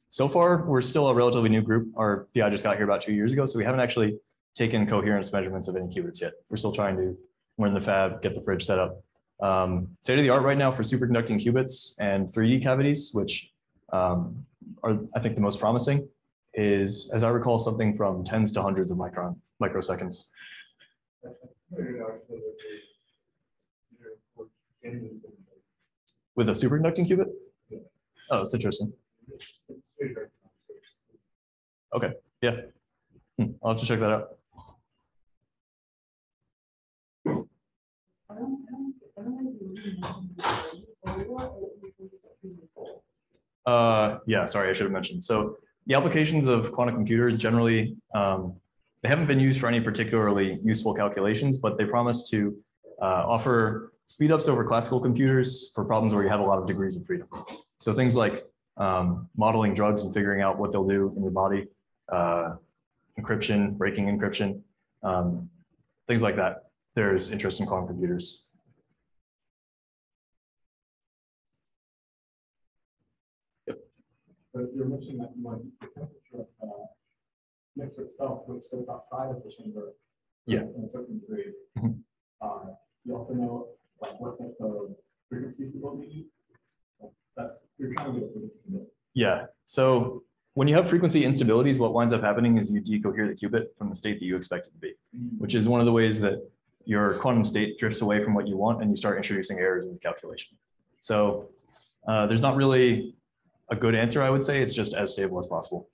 so far, we're still a relatively new group. Our PI just got here about two years ago, so we haven't actually taken coherence measurements of any qubits yet. We're still trying to learn the fab, get the fridge set up. Um, state of the art right now for superconducting qubits and 3D cavities, which um, are, I think, the most promising, is, as I recall, something from tens to hundreds of micron microseconds. With a superconducting qubit? Oh, that's interesting. Okay, yeah. Hmm, I'll have to check that out. Uh, yeah, sorry, I should have mentioned. So the applications of quantum computers generally, um, they haven't been used for any particularly useful calculations, but they promise to uh, offer speedups over classical computers for problems where you have a lot of degrees of freedom. So things like um, modeling drugs and figuring out what they'll do in your body, uh, encryption, breaking encryption, um, things like that. There's interest in quantum computers. So you're mentioning that like the temperature of the mixer itself, which sits outside of the chamber. Yeah. In a certain degree. Mhm. Uh, you also know like what type of frequencies people need. So That's, you're trying to get this. Yeah, so when you have frequency instabilities, what winds up happening is you decohere the qubit from the state that you expect it to be, which is one of the ways that your quantum state drifts away from what you want and you start introducing errors in the calculation. So uh, there's not really a good answer, I would say. It's just as stable as possible.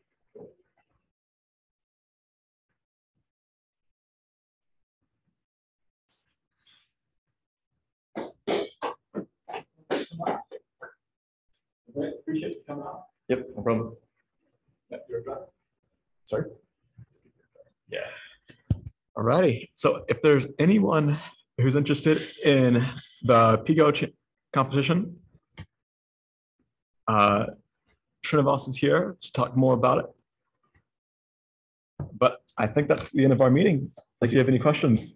Okay, appreciate you coming out. Yep, no problem. Yeah, you're done. Sorry. Alrighty, so if there's anyone who's interested in the Pico ch- competition, uh, Srinivas is here to talk more about it. But I think that's the end of our meeting. Unless you have any questions.